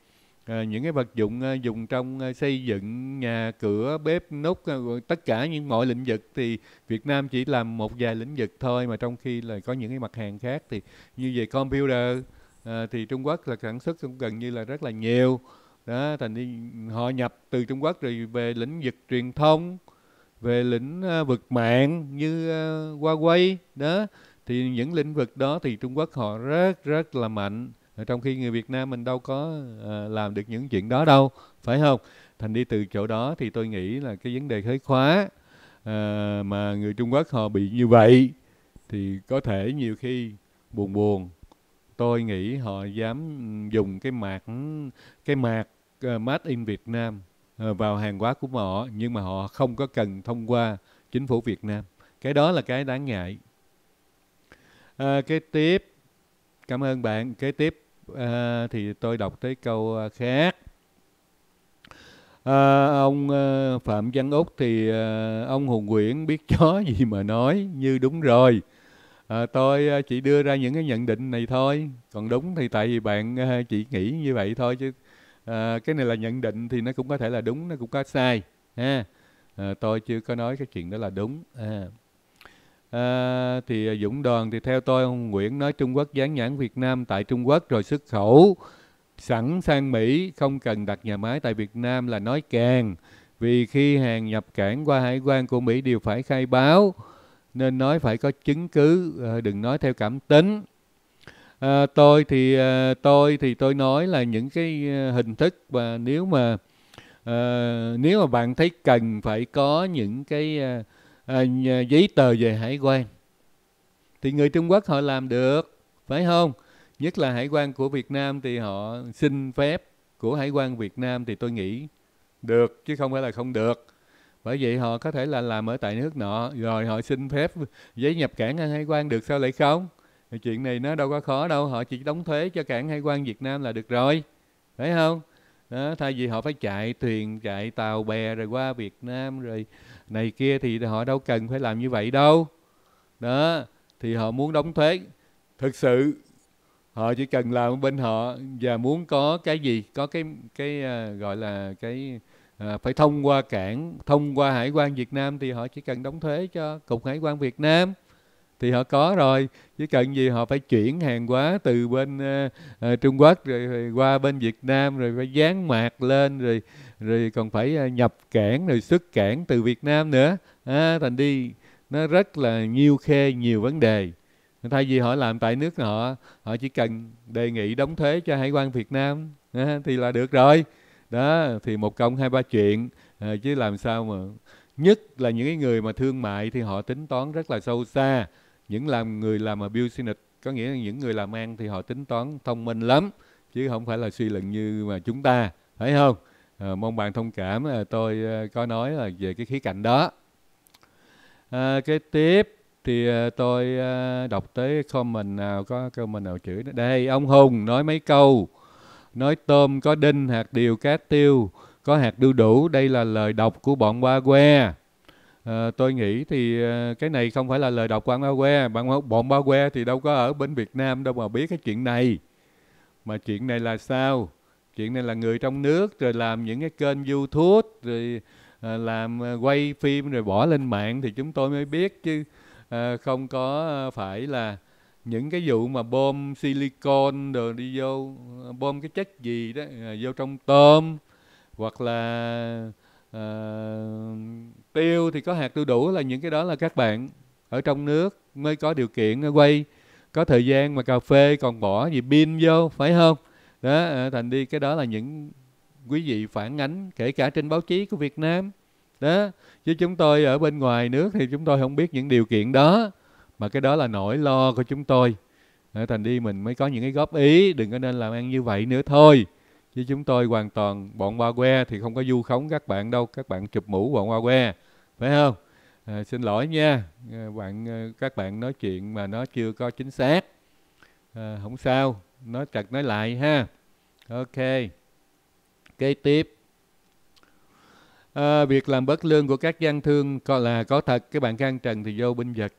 à, những cái vật dụng à, dùng trong à, xây dựng nhà cửa bếp nút à, tất cả những mọi lĩnh vực thì Việt Nam chỉ làm một vài lĩnh vực thôi mà trong khi là có những cái mặt hàng khác thì như về computer à, thì Trung Quốc là sản xuất cũng gần như là rất là nhiều. Đó thành đi họ nhập từ Trung Quốc rồi về lĩnh vực truyền thông về lĩnh vực mạng như uh, Huawei đó. Thì những lĩnh vực đó thì Trung Quốc họ rất rất là mạnh trong khi người Việt Nam mình đâu có uh, làm được những chuyện đó đâu phải không? Thành đi từ chỗ đó thì tôi nghĩ là cái vấn đề khởi khóa uh, mà người Trung Quốc họ bị như vậy thì có thể nhiều khi buồn buồn. Tôi nghĩ họ dám dùng cái mạc cái mạc uh, ờ, made in Việt Nam uh, vào hàng hóa của họ nhưng mà họ không có cần thông qua chính phủ Việt Nam. Cái đó là cái đáng ngại. À, cái tiếp cảm ơn bạn. Kế tiếp à, thì tôi đọc tới câu à, khác. À, ông à, phạm văn úc thì à, ông hùng nguyễn biết chó gì mà nói như đúng rồi. À, tôi à, chỉ đưa ra những cái nhận định này thôi. Còn đúng thì tại vì bạn à, chỉ nghĩ như vậy thôi chứ à, cái này là nhận định thì nó cũng có thể là đúng nó cũng có sai ha. À, tôi chưa có nói cái chuyện đó là đúng à. À, thì ờ, Dũng Đoàn thì theo tôi ông Nguyễn nói Trung Quốc dán nhãn Việt Nam tại Trung Quốc rồi xuất khẩu sẵn sang Mỹ không cần đặt nhà máy tại Việt Nam là nói càng. Vì khi hàng nhập cảng qua hải quan của Mỹ đều phải khai báo nên nói phải có chứng cứ ờ, đừng nói theo cảm tính. À, tôi thì à, tôi thì tôi nói là những cái hình thức và nếu mà à, nếu mà bạn thấy cần phải có những cái à, giấy tờ về hải quan. Thì người Trung Quốc họ làm được phải không? Nhất là hải quan của Việt Nam thì họ xin phép của hải quan Việt Nam thì tôi nghĩ được chứ không phải là không được. Bởi vậy họ có thể là làm ở tại nước nọ rồi họ xin phép giấy nhập cảng hải quan được sao lại không? Chuyện này nó đâu có khó đâu họ chỉ đóng thuế cho cảng hải quan Việt Nam là được rồi phải không? Đó, thay vì họ phải chạy thuyền chạy tàu bè rồi qua Việt Nam rồi này kia thì họ đâu cần phải làm như vậy đâu. Đó thì họ muốn đóng thuế. Thực sự họ chỉ cần làm bên họ và muốn có cái gì? Có cái cái uh, gọi là cái uh, phải thông qua cảng thông qua hải quan Việt Nam thì họ chỉ cần đóng thuế cho cục hải quan Việt Nam. Thì họ có rồi chỉ cần gì họ phải chuyển hàng hóa từ bên uh, uh, Trung Quốc rồi, rồi qua bên Việt Nam rồi phải dán mạc lên rồi rồi còn phải à, nhập cảng rồi xuất cảng từ Việt Nam nữa. À, thành đi nó rất là nhiều khê nhiều vấn đề. Thay vì họ làm tại nước họ họ chỉ cần đề nghị đóng thuế cho hải quan Việt Nam à, thì là được rồi. Đó thì một công hai ba chuyện. À, chứ làm sao mà nhất là những cái người mà thương mại thì họ tính toán rất là sâu xa. Những làm người làm mà business có nghĩa là những người làm ăn thì họ tính toán thông minh lắm chứ không phải là suy luận như mà chúng ta phải không? À, mong bạn thông cảm là tôi ờ, có nói là về cái khía cạnh đó. Ờ, à, cái tiếp thì tôi đọc tới comment nào có comment nào chửi đây ông hùng nói mấy câu. Nói tôm có đinh hạt điều cá tiêu có hạt đu đủ đây là lời đọc của bọn ba que. À, tôi nghĩ thì cái này không phải là lời đọc của bọn ba que. Bọn, bọn ba que thì đâu có ở bên việt nam đâu mà biết cái chuyện này. Mà chuyện này là sao? Chuyện này là người trong nước rồi làm những cái kênh youtube rồi à, làm à, quay phim rồi bỏ lên mạng thì chúng tôi mới biết chứ à, không có à, phải là những cái vụ mà bom silicon rồi đi vô à, bom cái chất gì đó à, vô trong tôm hoặc là à, tiêu thì có hạt tiêu đủ là những cái đó là các bạn ở trong nước mới có điều kiện quay có thời gian mà cà phê còn bỏ gì pin vô phải không? Đó ờ, thành đi cái đó là những quý vị phản ánh kể cả trên báo chí của Việt Nam. Đó chứ chúng tôi ở bên ngoài nước thì chúng tôi không biết những điều kiện đó mà cái đó là nỗi lo của chúng tôi. Thành đi mình mới có những cái góp ý đừng có nên làm ăn như vậy nữa thôi. Chứ chúng tôi hoàn toàn bọn ba que thì không có du khống các bạn đâu các bạn chụp mũ bọn ba que phải không? À, xin lỗi nha ờ, bạn các bạn nói chuyện mà nó chưa có chính xác. À, không sao nói chặt nói lại ha. Ok. Kế tiếp. À, việc làm bất lương của các gian thương coi là có thật. Cái bạn can trần thì vô binh vật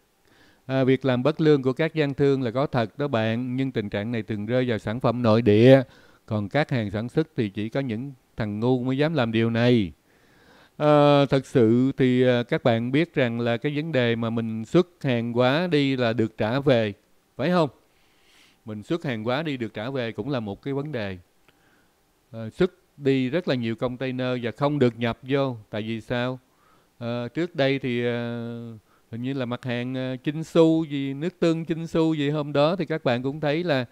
à, việc làm bất lương của các gian thương là có thật đó bạn nhưng tình trạng này thường rơi vào sản phẩm nội địa. Còn các hàng sản xuất thì chỉ có những thằng ngu mới dám làm điều này. À, thật sự thì à, các bạn biết rằng là cái vấn đề mà mình xuất hàng quá đi là được trả về phải không? Mình xuất hàng hóa đi được trả về cũng là một cái vấn đề. À, xuất đi rất là nhiều container và không được nhập vô. Tại vì sao? À, trước đây thì à, hình như là mặt hàng chinh su gì nước tương chinh su gì hôm đó thì các bạn cũng thấy là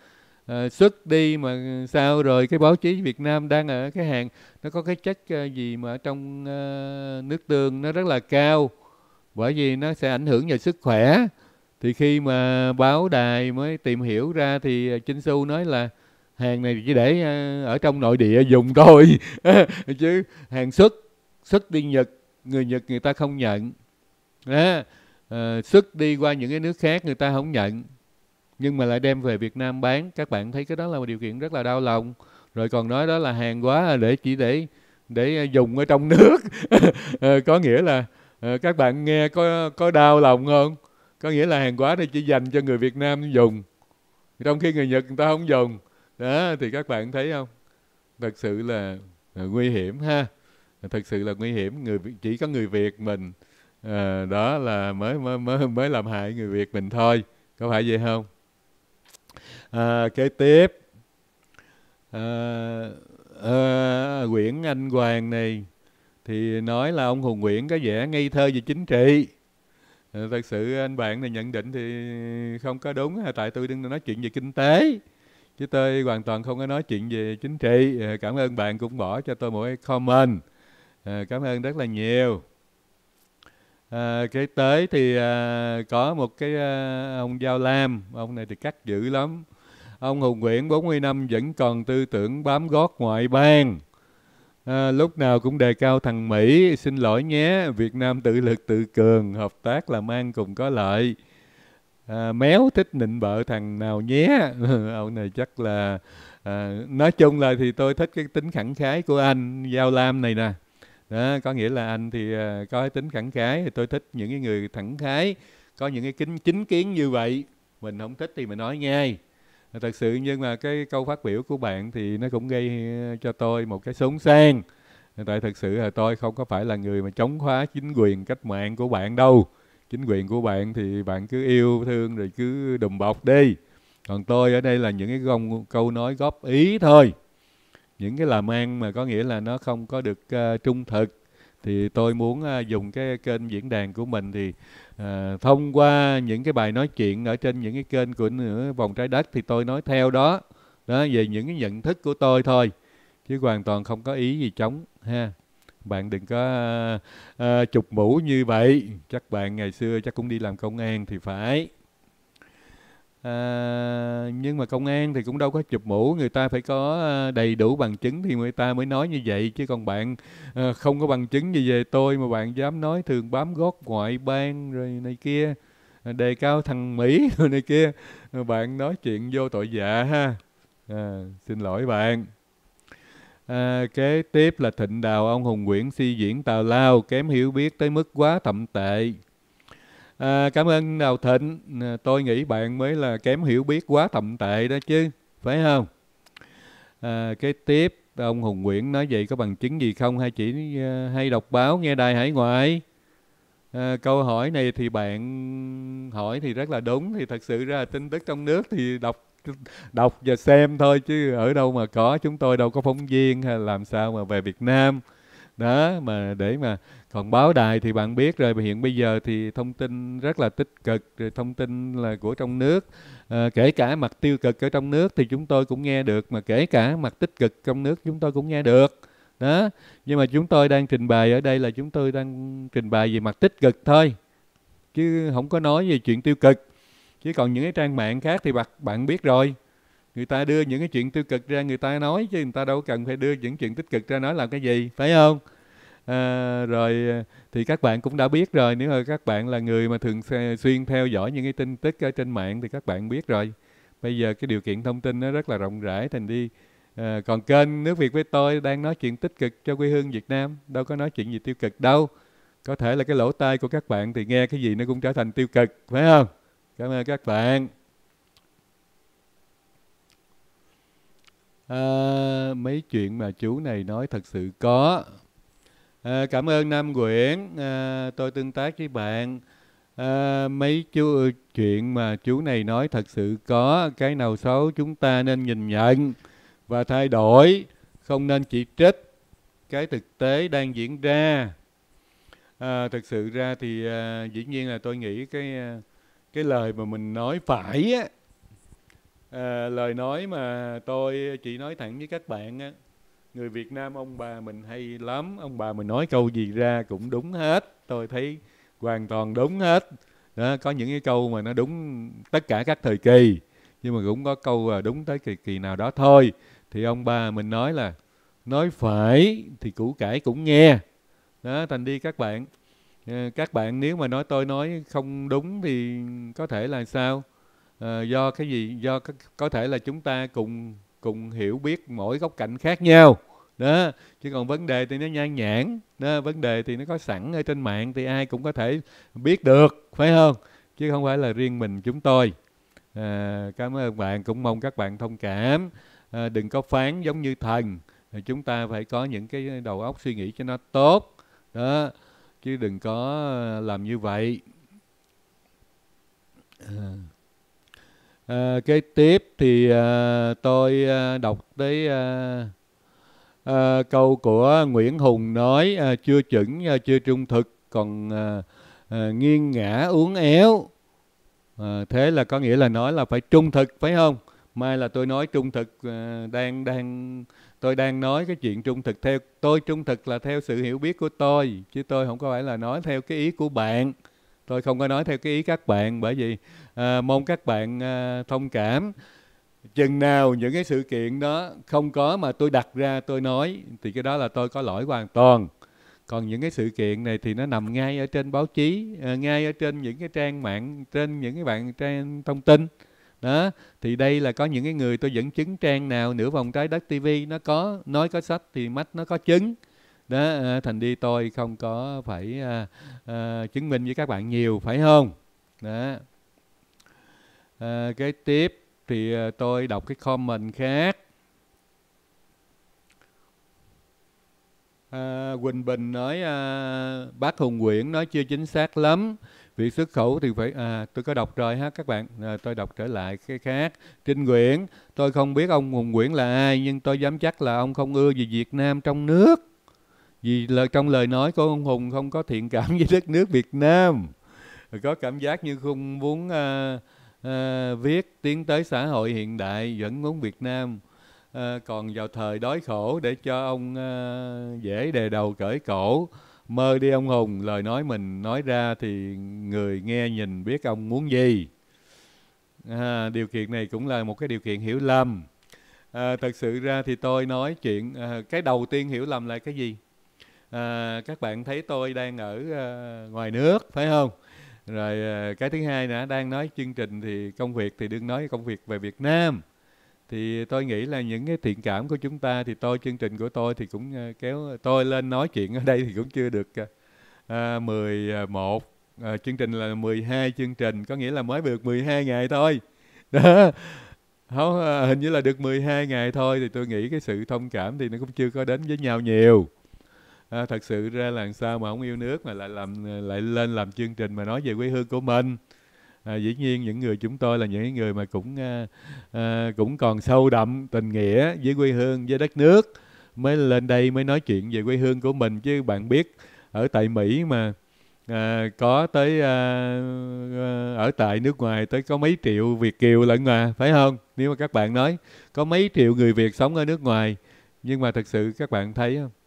à, xuất đi mà sao rồi cái báo chí Việt Nam đang ở cái hàng nó có cái chất à, gì mà ở trong à, nước tương nó rất là cao. Bởi vì nó sẽ ảnh hưởng vào sức khỏe thì khi mà báo đài mới tìm hiểu ra thì à, Chinh Xu nói là hàng này chỉ để à, ở trong nội địa dùng thôi. Chứ hàng xuất xuất đi Nhật, người Nhật người ta không nhận. Đó à, xuất đi qua những cái nước khác người ta không nhận. Nhưng mà lại đem về Việt Nam bán. Các bạn thấy cái đó là một điều kiện rất là đau lòng. Rồi còn nói đó là hàng quá để chỉ để để dùng ở trong nước. Ờ, có nghĩa là ờ, các bạn nghe có có đau lòng không? Có nghĩa là hàng quá này chỉ dành cho người Việt Nam dùng. Trong khi người Nhật người ta không dùng. Đó thì các bạn thấy không? Thật sự là, là nguy hiểm ha. Thật sự là nguy hiểm. Người chỉ có người Việt mình à, đó là mới mới mới mới làm hại người Việt mình thôi. Có phải vậy không? À, kế tiếp. À, à, Nguyễn Anh Hoàng này thì nói là ông Hùng Nguyễn có vẻ ngây thơ về chính trị. Ờ, thật sự anh bạn này nhận định thì không có đúng tại tôi đang nói chuyện về kinh tế chứ tôi hoàn toàn không có nói chuyện về chính trị ờ, cảm ơn bạn cũng bỏ cho tôi một cái comment ờ, cảm ơn rất là nhiều À, cái tới thì à, có một cái à, ông Giao Lam, ông này thì cắt dữ lắm. Ông Hùng Nguyễn 40 năm vẫn còn tư tưởng bám gót ngoại bang. À, lúc nào cũng đề cao thằng Mỹ, xin lỗi nhé, Việt Nam tự lực tự cường, hợp tác làm ăn cùng có lợi. À, méo thích nịnh bợ thằng nào nhé. ông này chắc là à, nói chung là thì tôi thích cái tính khẳng khái của anh giao lam này nè đó có nghĩa là anh thì uh, có cái tính khẳng khái thì tôi thích những cái người thẳng khái có những cái kính chính kiến như vậy mình không thích thì mình nói ngay thật sự nhưng mà cái câu phát biểu của bạn thì nó cũng gây ờ, cho tôi một cái súng sang. Tại thực sự là tôi không có phải là người mà chống phá chính quyền cách mạng của bạn đâu. Chính quyền của bạn thì bạn cứ yêu thương rồi cứ đùm bọc đi. Còn tôi ở đây là những cái gông, câu nói góp ý thôi. Những cái làm ăn mà có nghĩa là nó không có được uh, trung thực thì tôi muốn uh, dùng cái kênh diễn đàn của mình thì uh, thông qua những cái bài nói chuyện ở trên những cái kênh của nửa vòng trái đất thì tôi nói theo đó. Đó về những cái nhận thức của tôi thôi chứ hoàn toàn không có ý gì chống ha. Bạn đừng có uh, uh, chụp mũ như vậy. Chắc bạn ngày xưa chắc cũng đi làm công an thì phải à, nhưng mà công an thì cũng đâu có chụp mũ người ta phải có ờ, đầy đủ bằng chứng thì người ta mới nói như vậy. Chứ còn bạn à, không có bằng chứng gì về tôi mà bạn dám nói thường bám gót ngoại bang rồi này kia đề cao thằng mỹ rồi này kia bạn nói chuyện vô tội dạ ha. À, xin lỗi bạn. À, kế tiếp là thịnh đào ông Hùng Nguyễn si diễn tào lao kém hiểu biết tới mức quá thậm tệ. À, cảm ơn Đào Thịnh. À, tôi nghĩ bạn mới là kém hiểu biết quá thậm tệ đó chứ, phải không? À, kế tiếp ông Hùng Nguyễn nói vậy có bằng chứng gì không hay chỉ à, hay đọc báo nghe đài hải ngoại? À, câu hỏi này thì bạn hỏi thì rất là đúng thì thật sự ra tin tức trong nước thì đọc đọc và xem thôi chứ ở đâu mà có chúng tôi đâu có phóng viên hay làm sao mà về Việt Nam đó mà để mà còn báo đài thì bạn biết rồi hiện bây giờ thì thông tin rất là tích cực rồi thông tin là của trong nước. À, kể cả mặt tiêu cực ở trong nước thì chúng tôi cũng nghe được mà kể cả mặt tích cực trong nước chúng tôi cũng nghe được. Đó nhưng mà chúng tôi đang trình bày ở đây là chúng tôi đang trình bày về mặt tích cực thôi chứ không có nói về chuyện tiêu cực. Chứ còn những cái trang mạng khác thì bạn bạn biết rồi. Người ta đưa những cái chuyện tiêu cực ra người ta nói chứ người ta đâu cần phải đưa những chuyện tích cực ra nói làm cái gì phải không? À, rồi ờ, thì các bạn cũng đã biết rồi nếu mà các bạn là người mà thường xuyên theo dõi những cái tin tức ở trên mạng thì các bạn biết rồi. Bây giờ cái điều kiện thông tin nó rất là rộng rãi thành đi à, còn kênh nước việt với tôi đang nói chuyện tích cực cho quê hương việt nam đâu có nói chuyện gì tiêu cực đâu. Có thể là cái lỗ tai của các bạn thì nghe cái gì nó cũng trở thành tiêu cực phải không? Cảm ơn các bạn. À, mấy chuyện mà chú này nói thật sự có à, cảm ơn nam nguyễn. À, tôi tương tác với bạn. À, mấy chú ừ, chuyện mà chú này nói thật sự có cái nào xấu chúng ta nên nhìn nhận và thay đổi. Không nên chỉ trích. Cái thực tế đang diễn ra. À, thực sự ra thì à, dĩ nhiên là tôi nghĩ cái cái lời mà mình nói phải á à, lời nói mà tôi chỉ nói thẳng với các bạn á người Việt Nam ông bà mình hay lắm ông bà mình nói câu gì ra cũng đúng hết. Tôi thấy hoàn toàn đúng hết. Đó có những cái câu mà nó đúng tất cả các thời kỳ nhưng mà cũng có câu là đúng tới kỳ kỳ nào đó thôi. Thì ông bà mình nói là nói phải thì củ cải cũng nghe. Đó thành đi các bạn. Ờ, các bạn nếu mà nói tôi nói không đúng thì có thể là sao? À, do cái gì? Do có, có thể là chúng ta cùng cùng hiểu biết mỗi góc cạnh khác nhau. Đó chứ còn vấn đề thì nó nhan nhản đó vấn đề thì nó có sẵn ở trên mạng thì ai cũng có thể biết được phải không? Chứ không phải là riêng mình chúng tôi. À, cảm ơn bạn cũng mong các bạn thông cảm. À, đừng có phán giống như thần. Chúng ta phải có những cái đầu óc suy nghĩ cho nó tốt. Đó chứ đừng có à, làm như vậy. À, à, kế tiếp thì à, tôi à, đọc tới à, à, câu của Nguyễn Hùng nói à, chưa chuẩn à, chưa trung thực còn à, à, nghiêng ngã uốn éo. À, thế là có nghĩa là nói là phải trung thực phải không? Mai là tôi nói trung thực à, đang đang tôi đang nói cái chuyện trung thực theo tôi trung thực là theo sự hiểu biết của tôi chứ tôi không có phải là nói theo cái ý của bạn tôi không có nói theo cái ý các bạn bởi vì à, mong các bạn à, thông cảm. Chừng nào những cái sự kiện đó không có mà tôi đặt ra tôi nói thì cái đó là tôi có lỗi hoàn toàn. Còn những cái sự kiện này thì nó nằm ngay ở trên báo chí à, ngay ở trên những cái trang mạng trên những cái bạn trang thông tin. Đó thì đây là có những cái người tôi dẫn chứng trang nào nửa vòng trái đất TV nó có nói có sách thì mắt nó có chứng đó ờ, thành đi tôi không có phải à, à, chứng minh với các bạn nhiều phải không? Đó. À, cái tiếp thì à, tôi đọc cái comment khác. À, Quỳnh Bình nói à, bác Hùng Nguyễn nói chưa chính xác lắm việc xuất khẩu thì phải à tôi có đọc rồi ha các bạn. À, tôi đọc trở lại cái khác. Trinh Nguyễn tôi không biết ông Hùng Nguyễn là ai nhưng tôi dám chắc là ông không ưa gì Việt Nam trong nước vì lời trong lời nói của ông Hùng không có thiện cảm với đất nước Việt Nam. Có cảm giác như không muốn à, à, viết tiến tới xã hội hiện đại vẫn muốn Việt Nam à, còn vào thời đói khổ để cho ông à, dễ đề đầu cởi cổ. Mơ đi ông hùng lời nói mình nói ra thì người nghe nhìn biết ông muốn gì. À, điều kiện này cũng là một cái điều kiện hiểu lầm. À, thật sự ra thì tôi nói chuyện à, cái đầu tiên hiểu lầm là cái gì? À, các bạn thấy tôi đang ở à, ngoài nước phải không? Rồi à, cái thứ hai nữa đang nói chương trình thì công việc thì đừng nói công việc về Việt Nam. Thì tôi nghĩ là những cái thiện cảm của chúng ta thì tôi chương trình của tôi thì cũng kéo tôi lên nói chuyện ở đây thì cũng chưa được à, 11 à, chương trình là 12 chương trình có nghĩa là mới được 12 ngày thôi. Đó. Không, hình như là được 12 ngày thôi thì tôi nghĩ cái sự thông cảm thì nó cũng chưa có đến với nhau nhiều à, thật sự ra là sao mà không yêu nước mà lại làm lại lên làm chương trình mà nói về quê hương của mình. À, dĩ nhiên những người chúng tôi là những người mà cũng à, à, cũng còn sâu đậm tình nghĩa với quê hương với đất nước mới lên đây mới nói chuyện về quê hương của mình. Chứ bạn biết ở tại Mỹ mà à, có tới à, à, ở tại nước ngoài tới có mấy triệu Việt kiều lẫn mà phải không? Nếu mà các bạn nói có mấy triệu người Việt sống ở nước ngoài nhưng mà thật sự các bạn thấy không?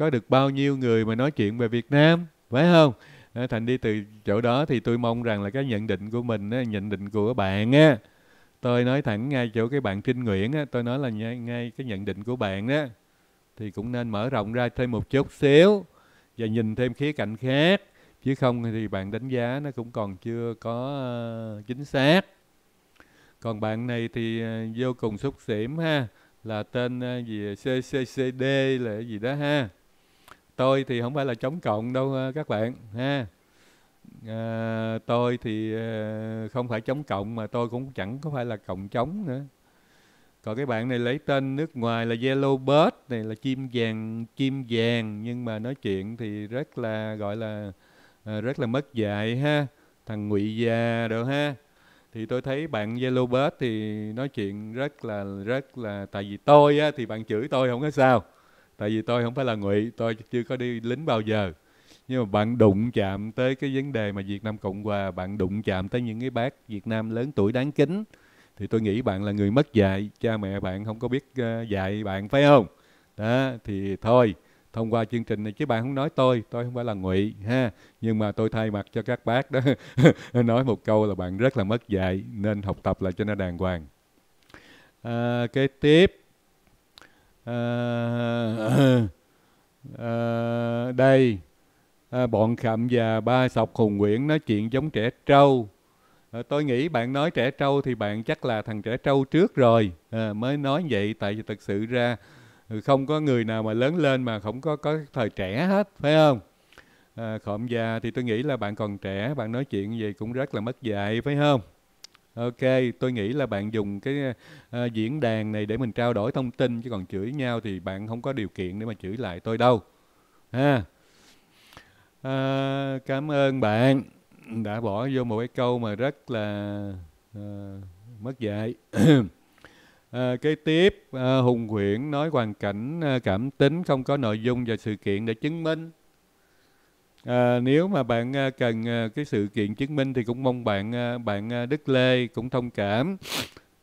Có được bao nhiêu người mà nói chuyện về Việt Nam phải không? Ờ, Thành đi từ chỗ đó thì tôi mong rằng là cái nhận định của mình á, nhận định của bạn á tôi nói thẳng ngay chỗ cái bạn Trinh Nguyễn á, tôi nói là ngay, ngay cái nhận định của bạn á, thì cũng nên mở rộng ra thêm một chút xíu và nhìn thêm khía cạnh khác chứ không thì bạn đánh giá nó cũng còn chưa có uh, chính xác. Còn bạn này thì uh, vô cùng xúc xỉm ha là tên uh, gì CCCD là gì đó ha tôi thì không phải là chống cộng đâu ờ, các bạn ha. À, tôi thì ờ, không phải chống cộng mà tôi cũng chẳng có phải là cộng chống nữa. Còn cái bạn này lấy tên nước ngoài là yellow bird này là chim vàng chim vàng. Nhưng mà nói chuyện thì rất là gọi là rất là mất dạy ha. Thằng ngụy già rồi ha. Thì tôi thấy bạn yellow bird thì nói chuyện rất là rất là tại vì tôi á thì bạn chửi tôi không có sao tại vì tôi không phải là ngụy tôi chưa có đi lính bao giờ. Nhưng mà bạn đụng chạm tới cái vấn đề mà Việt Nam Cộng Hòa bạn đụng chạm tới những cái bác Việt Nam lớn tuổi đáng kính thì tôi nghĩ bạn là người mất dạy cha mẹ bạn không có biết uh, dạy bạn phải không? Đó thì thôi thông qua chương trình này chứ bạn không nói tôi tôi không phải là ngụy ha. Nhưng mà tôi thay mặt cho các bác đó nói một câu là bạn rất là mất dạy nên học tập lại cho nó đàng hoàng. À, cái tiếp à, à, đây à, bọn khậm và ba sọc hùng nguyễn nói chuyện giống trẻ trâu. À, tôi nghĩ bạn nói trẻ trâu thì bạn chắc là thằng trẻ trâu trước rồi. À, mới nói vậy tại vì thật sự ra ừ, không có người nào mà lớn lên mà không có có thời trẻ hết phải không? À, khộm già thì tôi nghĩ là bạn còn trẻ bạn nói chuyện gì cũng rất là mất dạy phải không? Ok, tôi nghĩ là bạn dùng cái uh, diễn đàn này để mình trao đổi thông tin chứ còn chửi nhau thì bạn không có điều kiện để mà chửi lại tôi đâu. Ha. À, cảm ơn bạn đã bỏ vô một cái câu mà rất là uh, mất dạy. à, kế tiếp à, Hùng Nguyễn nói hoàn cảnh à, cảm tính không có nội dung và sự kiện để chứng minh À, nếu mà bạn ờ, cần ờ, cái sự kiện chứng minh thì cũng mong bạn bạn Đức Lê cũng thông cảm.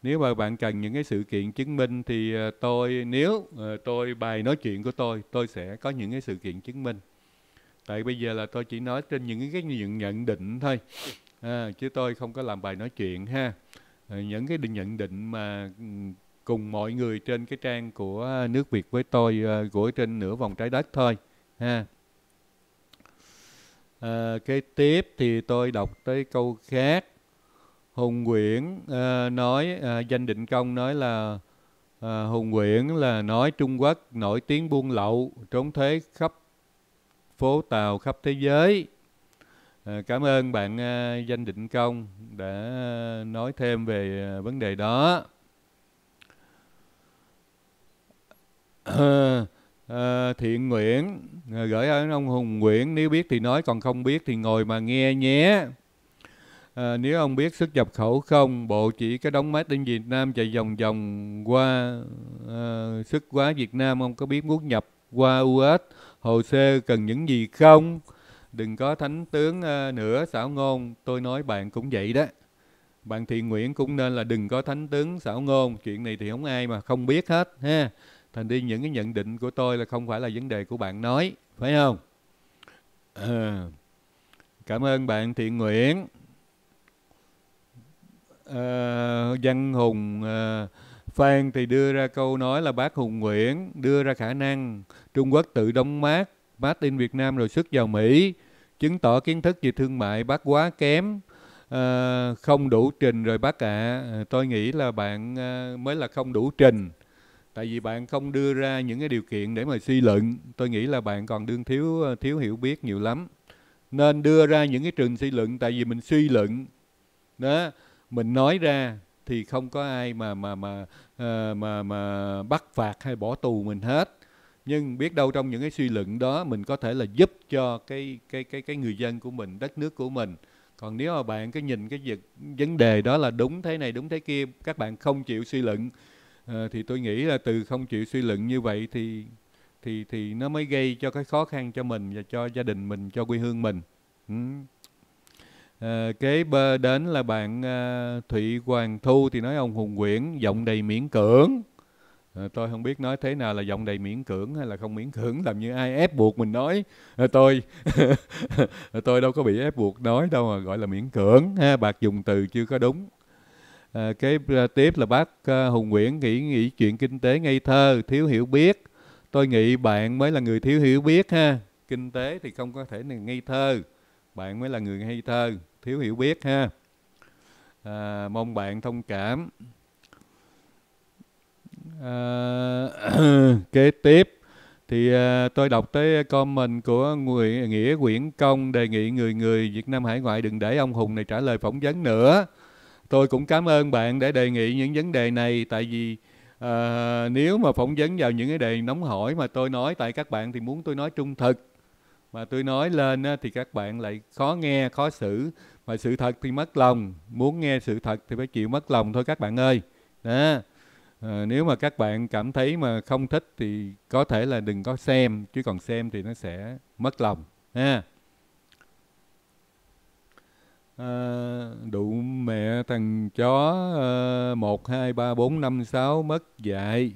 Nếu mà bạn cần những cái sự kiện chứng minh thì tôi nếu tôi bài nói chuyện của tôi tôi sẽ có những cái sự kiện chứng minh. Tại bây giờ là tôi chỉ nói trên những cái những nhận định thôi. À, chứ tôi không có làm bài nói chuyện ha. À, những cái nhận định mà cùng mọi người trên cái trang của nước Việt với tôi của trên nửa vòng trái đất thôi ha. À, kế tiếp thì tôi đọc tới câu khác. Hùng Nguyễn à, nói à, danh định công nói là à, Hùng Nguyễn là nói Trung Quốc nổi tiếng buôn lậu trốn thuế khắp phố tàu khắp thế giới. à, cảm ơn bạn à, danh định công đã nói thêm về à, vấn đề đó. Uh, thiện nguyện uh, ờ, gửi đến ông Hùng Nguyễn nếu biết thì nói còn không biết thì ngồi mà nghe nhé. À, nếu ông biết xuất nhập khẩu không, bộ chỉ cái đóng máy in Việt Nam chạy vòng vòng qua à, xuất quá Việt Nam, ông có biết muốn nhập qua US, hồ sơ cần những gì không? Đừng có thánh tướng à, nữa xảo ngôn, tôi nói bạn cũng vậy đó. Bạn thiện nguyện cũng nên là đừng có thánh tướng xảo ngôn, chuyện này thì không ai mà không biết hết ha. Thành đi những cái nhận định của tôi là không phải là vấn đề của bạn nói, phải không? À, cảm ơn bạn thiện nguyễn à, văn hùng à, phan thì đưa ra câu nói là bác hùng nguyễn đưa ra khả năng trung quốc tự đóng mát mát in việt nam rồi xuất vào mỹ chứng tỏ kiến thức về thương mại bác quá kém à, không đủ trình rồi bác ạ à. tôi nghĩ là bạn à, mới là không đủ trình tại vì bạn không đưa ra những cái điều kiện để mà suy luận. Tôi nghĩ là bạn còn đương thiếu ờ, thiếu hiểu biết nhiều lắm. Nên đưa ra những cái trường suy luận, tại vì mình suy luận, đó, mình nói ra thì không có ai mà mà mà mà mà mà bắt phạt hay bỏ tù mình hết. Nhưng biết đâu trong những cái suy luận đó mình có thể là giúp cho cái cái cái cái người dân của mình, đất nước của mình. Còn nếu mà bạn cái nhìn cái việc, vấn đề đó là đúng thế này, đúng thế kia, các bạn không chịu suy luận Ờ, thì tôi nghĩ là từ không chịu suy luận như vậy thì thì thì nó mới gây cho cái khó khăn cho mình và cho gia đình mình cho quê hương mình ừ. À, kế bơ đến là bạn à, Thụy Hoàng Thu thì nói ông Hùng Nguyễn giọng đầy miễn cưỡng. À, tôi không biết nói thế nào là giọng đầy miễn cưỡng hay là không miễn cưỡng làm như ai ép buộc mình nói. À, tôi tôi đâu có bị ép buộc nói đâu mà gọi là miễn cưỡng ha, bạc dùng từ chưa có đúng. Ờ, à, kế ờ, tiếp là bác ờ, Hùng Nguyễn nghĩ nghĩ chuyện kinh tế ngây thơ, thiếu hiểu biết. Tôi nghĩ bạn mới là người thiếu hiểu biết ha. Kinh tế thì không có thể là ngây thơ bạn mới là người ngây thơ thiếu hiểu biết ha à, mong bạn thông cảm à, kế tiếp thì à, tôi đọc tới comment của người nghĩa Nguyễn Công đề nghị người người Việt Nam hải ngoại đừng để ông Hùng này trả lời phỏng vấn nữa. Tôi cũng cảm ơn bạn để đề nghị những vấn đề này tại vì à, nếu mà phỏng vấn vào những cái đề nóng hỏi mà tôi nói tại các bạn thì muốn tôi nói trung thực. Mà tôi nói lên á, thì các bạn lại khó nghe khó xử. Mà sự thật thì mất lòng. Muốn nghe sự thật thì phải chịu mất lòng thôi các bạn ơi. Đó. À, nếu mà các bạn cảm thấy mà không thích thì có thể là đừng có xem chứ còn xem thì nó sẽ mất lòng. Ha. Ờ, đủ mẹ thằng chó ờ, một hai ba bốn năm sáu mất dạy.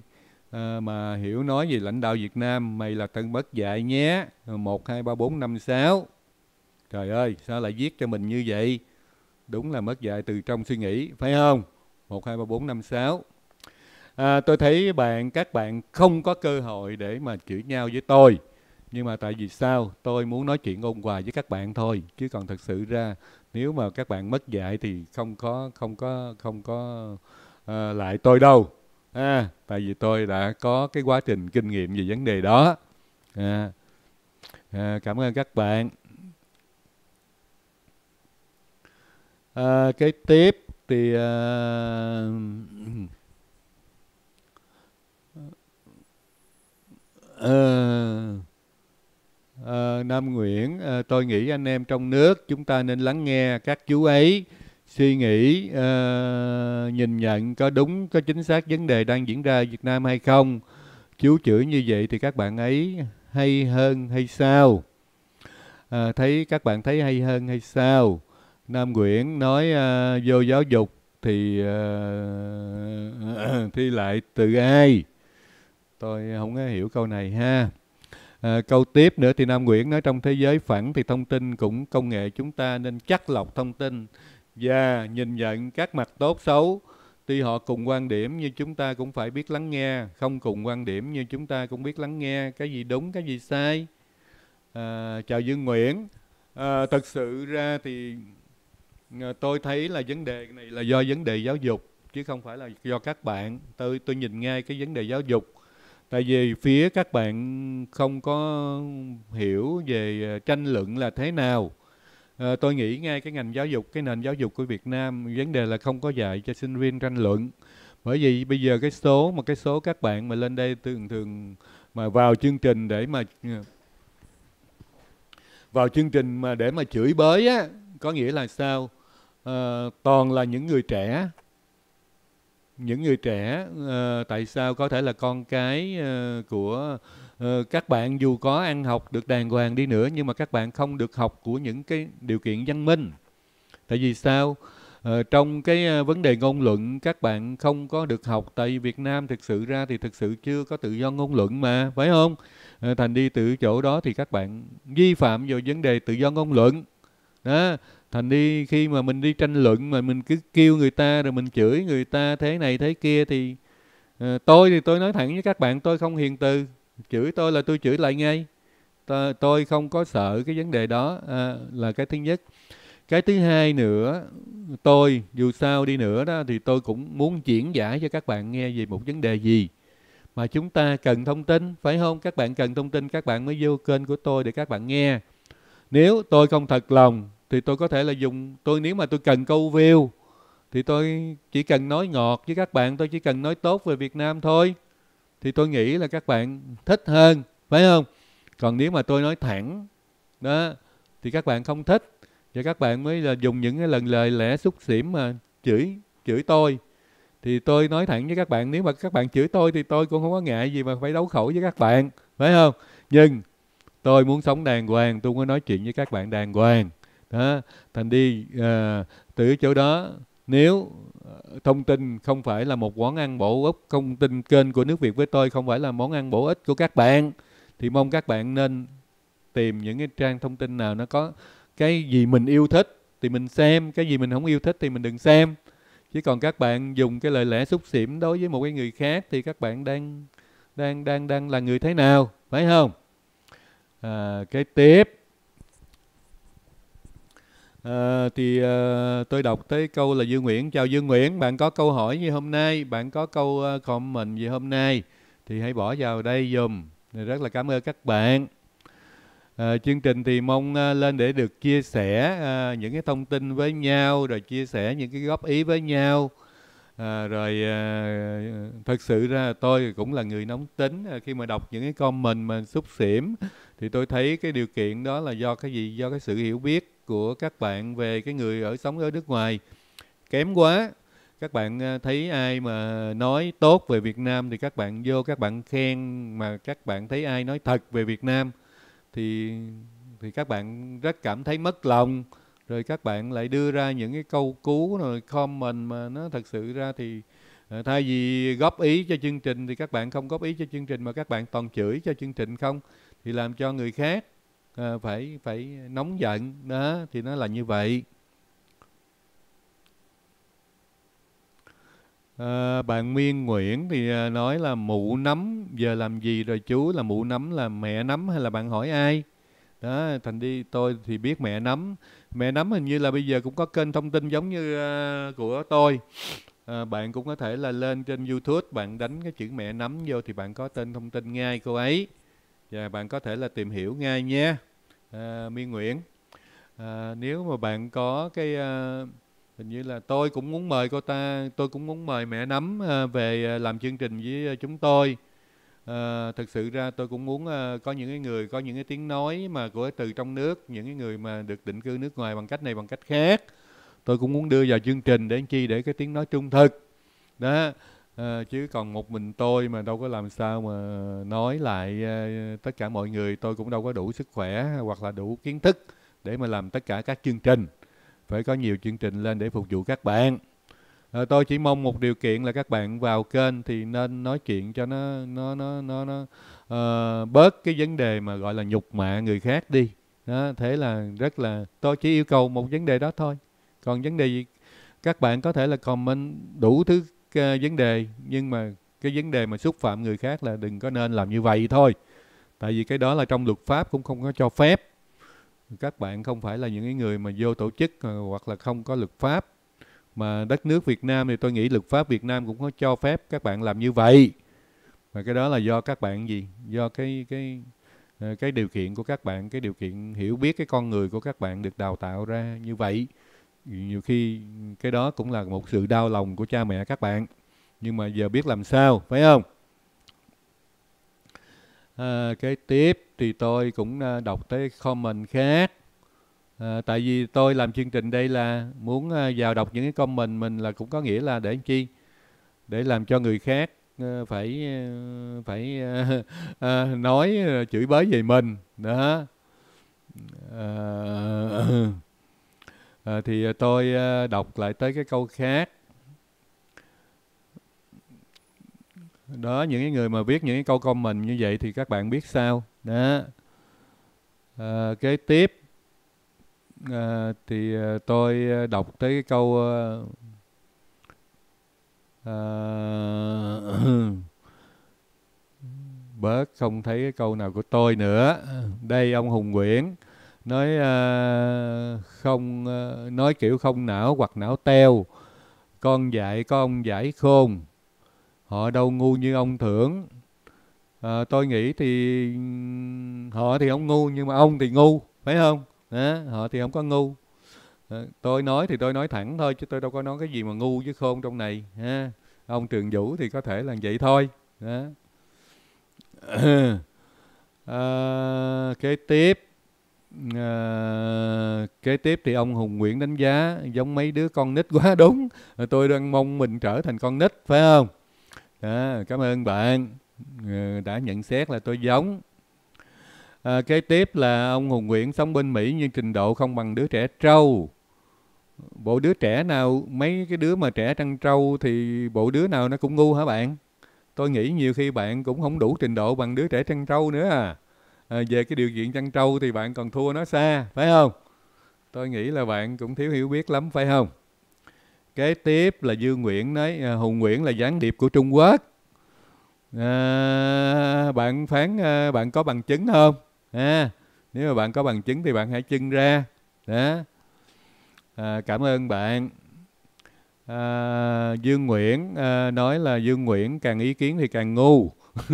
À, mà hiểu nói về lãnh đạo Việt Nam mày là tân bất dạy nhé. Một hai ba bốn năm sáu. Trời ơi sao lại viết cho mình như vậy? Đúng là mất dạy từ trong suy nghĩ phải không? Một hai ba bốn năm sáu. Tôi thấy bạn các bạn không có cơ hội để mà chửi nhau với tôi nhưng mà tại vì sao? Tôi muốn nói chuyện ôn hòa với các bạn thôi. Chứ còn thật sự ra nếu mà các bạn mất dạy thì không có không có không có uh, lại tôi đâu. À, tại vì tôi đã có cái quá trình kinh nghiệm về vấn đề đó. À, à, cảm ơn các bạn. À, cái tiếp thì à, uh, à, Nam Nguyễn à, tôi nghĩ anh em trong nước chúng ta nên lắng nghe các chú ấy suy nghĩ à, nhìn nhận có đúng có chính xác vấn đề đang diễn ra ở Việt Nam hay không. Chú chửi như vậy thì các bạn ấy hay hơn hay sao? À, thấy các bạn thấy hay hơn hay sao? Nam Nguyễn nói à, vô giáo dục thì uh, thi lại từ ai? Tôi không có hiểu câu này ha à, câu tiếp nữa thì Nam Nguyễn nói trong thế giới phẳng thì thông tin cũng công nghệ chúng ta nên chắc lọc thông tin và nhìn nhận các mặt tốt xấu. Tuy họ cùng quan điểm nhưng chúng ta cũng phải biết lắng nghe không cùng quan điểm nhưng chúng ta cũng biết lắng nghe cái gì đúng cái gì sai. À, chào dương nguyễn. À, thật sự ra thì tôi thấy là vấn đề này là do vấn đề giáo dục chứ không phải là do các bạn. Tôi tôi nhìn ngay cái vấn đề giáo dục tại vì phía các bạn không có hiểu về ờ, tranh luận là thế nào. À, tôi nghĩ ngay cái ngành giáo dục cái nền giáo dục của Việt Nam vấn đề là không có dạy cho sinh viên tranh luận. Bởi vì bây giờ cái số mà cái số các bạn mà lên đây thường thường mà vào chương trình để mà ờ, vào chương trình mà để mà chửi bới á có nghĩa là sao? À, toàn là những người trẻ những người trẻ uh, tại sao có thể là con cái uh, của uh, các bạn dù có ăn học được đàng hoàng đi nữa nhưng mà các bạn không được học của những cái điều kiện văn minh? Tại vì sao? Uh, trong cái uh, vấn đề ngôn luận các bạn không có được học. Tại Việt Nam thực sự ra thì thực sự chưa có tự do ngôn luận mà phải không? Uh, thành đi từ chỗ đó thì các bạn vi phạm vào vấn đề tự do ngôn luận. Đó thành đi khi mà mình đi tranh luận mà mình cứ kêu người ta rồi mình chửi người ta thế này thế kia thì uh, tôi thì tôi nói thẳng với các bạn tôi không hiền từ. Chửi tôi là tôi chửi lại ngay. Tôi, tôi không có sợ cái vấn đề đó à, là cái thứ nhất. Cái thứ hai nữa tôi dù sao đi nữa đó thì tôi cũng muốn diễn giải cho các bạn nghe về một vấn đề gì mà chúng ta cần thông tin phải không? Các bạn cần thông tin các bạn mới vô kênh của tôi để các bạn nghe. Nếu tôi không thật lòng thì tôi có thể là dùng, tôi nếu mà tôi cần câu view, thì tôi chỉ cần nói ngọt với các bạn, tôi chỉ cần nói tốt về Việt Nam thôi. Thì tôi nghĩ là các bạn thích hơn, phải không? Còn nếu mà tôi nói thẳng, đó, thì các bạn không thích. Và các bạn mới là dùng những cái lần lời lẽ xúc xỉm mà chửi chửi tôi. Thì tôi nói thẳng với các bạn, nếu mà các bạn chửi tôi thì tôi cũng không có ngại gì mà phải đấu khẩu với các bạn, phải không? Nhưng tôi muốn sống đàng hoàng, tôi muốn nói chuyện với các bạn đàng hoàng đó thành đi à, từ chỗ đó nếu ờ, thông tin không phải là một món ăn bổ ích thông tin kênh của nước Việt với tôi không phải là món ăn bổ ích của các bạn thì mong các bạn nên tìm những cái trang thông tin nào nó có cái gì mình yêu thích thì mình xem cái gì mình không yêu thích thì mình đừng xem. Chứ còn các bạn dùng cái lời lẽ xúc xỉm đối với một cái người khác thì các bạn đang đang đang đang là người thế nào phải không? À, cái tiếp. À, thì à, tôi đọc tới câu là Dương Nguyễn. Chào Dương Nguyễn bạn có câu hỏi như hôm nay? Bạn có câu ờ, comment gì hôm nay? Thì hãy bỏ vào đây dùm. Rất là cảm ơn các bạn. À, chương trình thì mong à, lên để được chia sẻ à, những cái thông tin với nhau rồi chia sẻ những cái góp ý với nhau. À, rồi à, thật sự ra tôi cũng là người nóng tính à, khi mà đọc những cái comment mà xúc xỉm thì tôi thấy cái điều kiện đó là do cái gì? Do cái sự hiểu biết của các bạn về cái người ở sống ở nước ngoài. Kém quá, các bạn à, thấy ai mà nói tốt về Việt Nam thì các bạn vô các bạn khen mà các bạn thấy ai nói thật về Việt Nam thì thì các bạn rất cảm thấy mất lòng. Rồi các bạn lại đưa ra những cái câu cú rồi comment mà nó thật sự ra thì à, thay vì góp ý cho chương trình thì các bạn không góp ý cho chương trình mà các bạn toàn chửi cho chương trình không? Thì làm cho người khác à, phải phải nóng giận đó thì nó là như vậy. À, bạn Miên Nguyễn thì ờ, nói là mụ nấm giờ làm gì rồi chú? Là mụ nấm là mẹ nấm hay là bạn hỏi ai? Đó thành đi tôi thì biết mẹ nấm. Mẹ nấm hình như là bây giờ cũng có kênh thông tin giống như uh, của tôi. À, bạn cũng có thể là lên trên youtube bạn đánh cái chữ mẹ nấm vô thì bạn có tên thông tin ngay cô ấy và bạn có thể là tìm hiểu ngay nha à, Miên Nguyễn. À, nếu mà bạn có cái à, hình như là tôi cũng muốn mời cô ta tôi cũng muốn mời mẹ nấm à, về à, làm chương trình với à, chúng tôi. À, thực sự ra tôi cũng muốn à, có những cái người có những cái tiếng nói mà của từ trong nước những cái người mà được định cư nước ngoài bằng cách này bằng cách khác. Tôi cũng muốn đưa vào chương trình để chi? Để cái tiếng nói trung thực. Đó à, chứ còn một mình tôi mà đâu có làm sao mà nói lại à, tất cả mọi người tôi cũng đâu có đủ sức khỏe hoặc là đủ kiến thức để mà làm tất cả các chương trình. Phải có nhiều chương trình lên để phục vụ các bạn. À, tôi chỉ mong một điều kiện là các bạn vào kênh thì nên nói chuyện cho nó nó nó nó, nó uh, bớt cái vấn đề mà gọi là nhục mạ người khác đi. Đó thế là rất là tôi chỉ yêu cầu một vấn đề đó thôi. Còn vấn đề gì các bạn có thể là comment đủ thứ cái vấn đề, nhưng mà cái vấn đề mà xúc phạm người khác là đừng có nên làm như vậy thôi. Tại vì cái đó là trong luật pháp cũng không có cho phép. Các bạn không phải là những cái người mà vô tổ chức ờ, hoặc là không có luật pháp. Mà đất nước Việt Nam thì tôi nghĩ luật pháp Việt Nam cũng có cho phép các bạn làm như vậy. Và cái đó là do các bạn gì? Do cái cái ờ, cái điều kiện của các bạn, cái điều kiện hiểu biết cái con người của các bạn được đào tạo ra như vậy nhiều khi cái đó cũng là một sự đau lòng của cha mẹ các bạn. Nhưng mà giờ biết làm sao phải không? À, cái tiếp thì tôi cũng à, đọc tới comment khác. À, tại vì tôi làm chương trình đây là muốn à, vào đọc những cái comment mình là cũng có nghĩa là để chi? Để làm cho người khác phải phải à, nói chửi bới về mình. Đó. À, à, thì ờ, tôi ờ, đọc lại tới cái câu khác. Đó những cái người mà viết những cái câu comment như vậy thì các bạn biết sao? Đó. À, kế tiếp à, thì tôi đọc tới cái câu à, bớt không thấy cái câu nào của tôi nữa. Đây ông hùng nguyễn nói uh, không uh, nói kiểu không não hoặc não teo. Con dạy con giải khôn. Họ đâu ngu như ông thưởng à, ờ, tôi nghĩ thì họ thì không ngu nhưng mà ông thì ngu phải không? À, họ thì không có ngu. À, tôi nói thì tôi nói thẳng thôi chứ tôi đâu có nói cái gì mà ngu với khôn trong này ha ông trường vũ thì có thể là vậy thôi à. à, kế tiếp à, kế tiếp thì ông hùng nguyễn đánh giá giống mấy đứa con nít quá đúng. Ờ, tôi đang mong mình trở thành con nít phải không? À, cảm ơn bạn. Ờ, đã nhận xét là tôi giống. À, kế tiếp là ông hùng nguyễn sống bên mỹ nhưng trình độ không bằng đứa trẻ trâu. Bộ đứa trẻ nào mấy cái đứa mà trẻ trăng trâu thì bộ đứa nào nó cũng ngu hả bạn? Tôi nghĩ nhiều khi bạn cũng không đủ trình độ bằng đứa trẻ trăng trâu nữa à à về cái điều kiện chăn trâu thì bạn còn thua nó xa phải không? Tôi nghĩ là bạn cũng thiếu hiểu biết lắm phải không? Kế tiếp là dương nguyễn nói à, hùng nguyễn là gián điệp của trung quốc. À, bạn phán à, bạn có bằng chứng không? À, nếu mà bạn có bằng chứng thì bạn hãy trưng ra. Đó. À, cảm ơn bạn. À, dương nguyễn à, nói là dương nguyễn càng ý kiến thì càng ngu.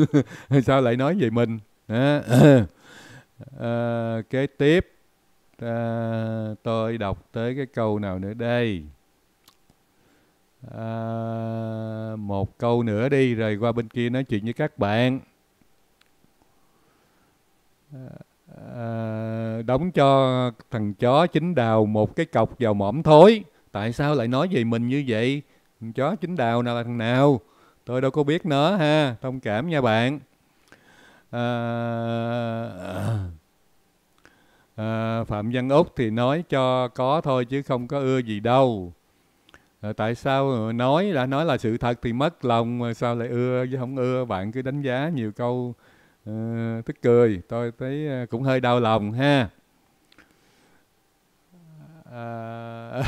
Sao lại nói về mình? À, à, kế tiếp à, tôi đọc tới cái câu nào nữa đây? À, một câu nữa đi rồi qua bên kia nói chuyện với các bạn. À, đóng cho thằng chó chính đào một cái cọc vào mỏm thối. Tại sao lại nói về mình như vậy? Thằng chó chính đào nào là thằng nào? Tôi đâu có biết nó ha thông cảm nha bạn à, phạm văn úc thì nói cho có thôi chứ không có ưa gì đâu. À, tại sao nói đã nói là sự thật thì mất lòng mà sao lại ưa chứ không ưa? Bạn cứ đánh giá nhiều câu uh, tức cười. Tôi thấy cũng hơi đau lòng ha. À,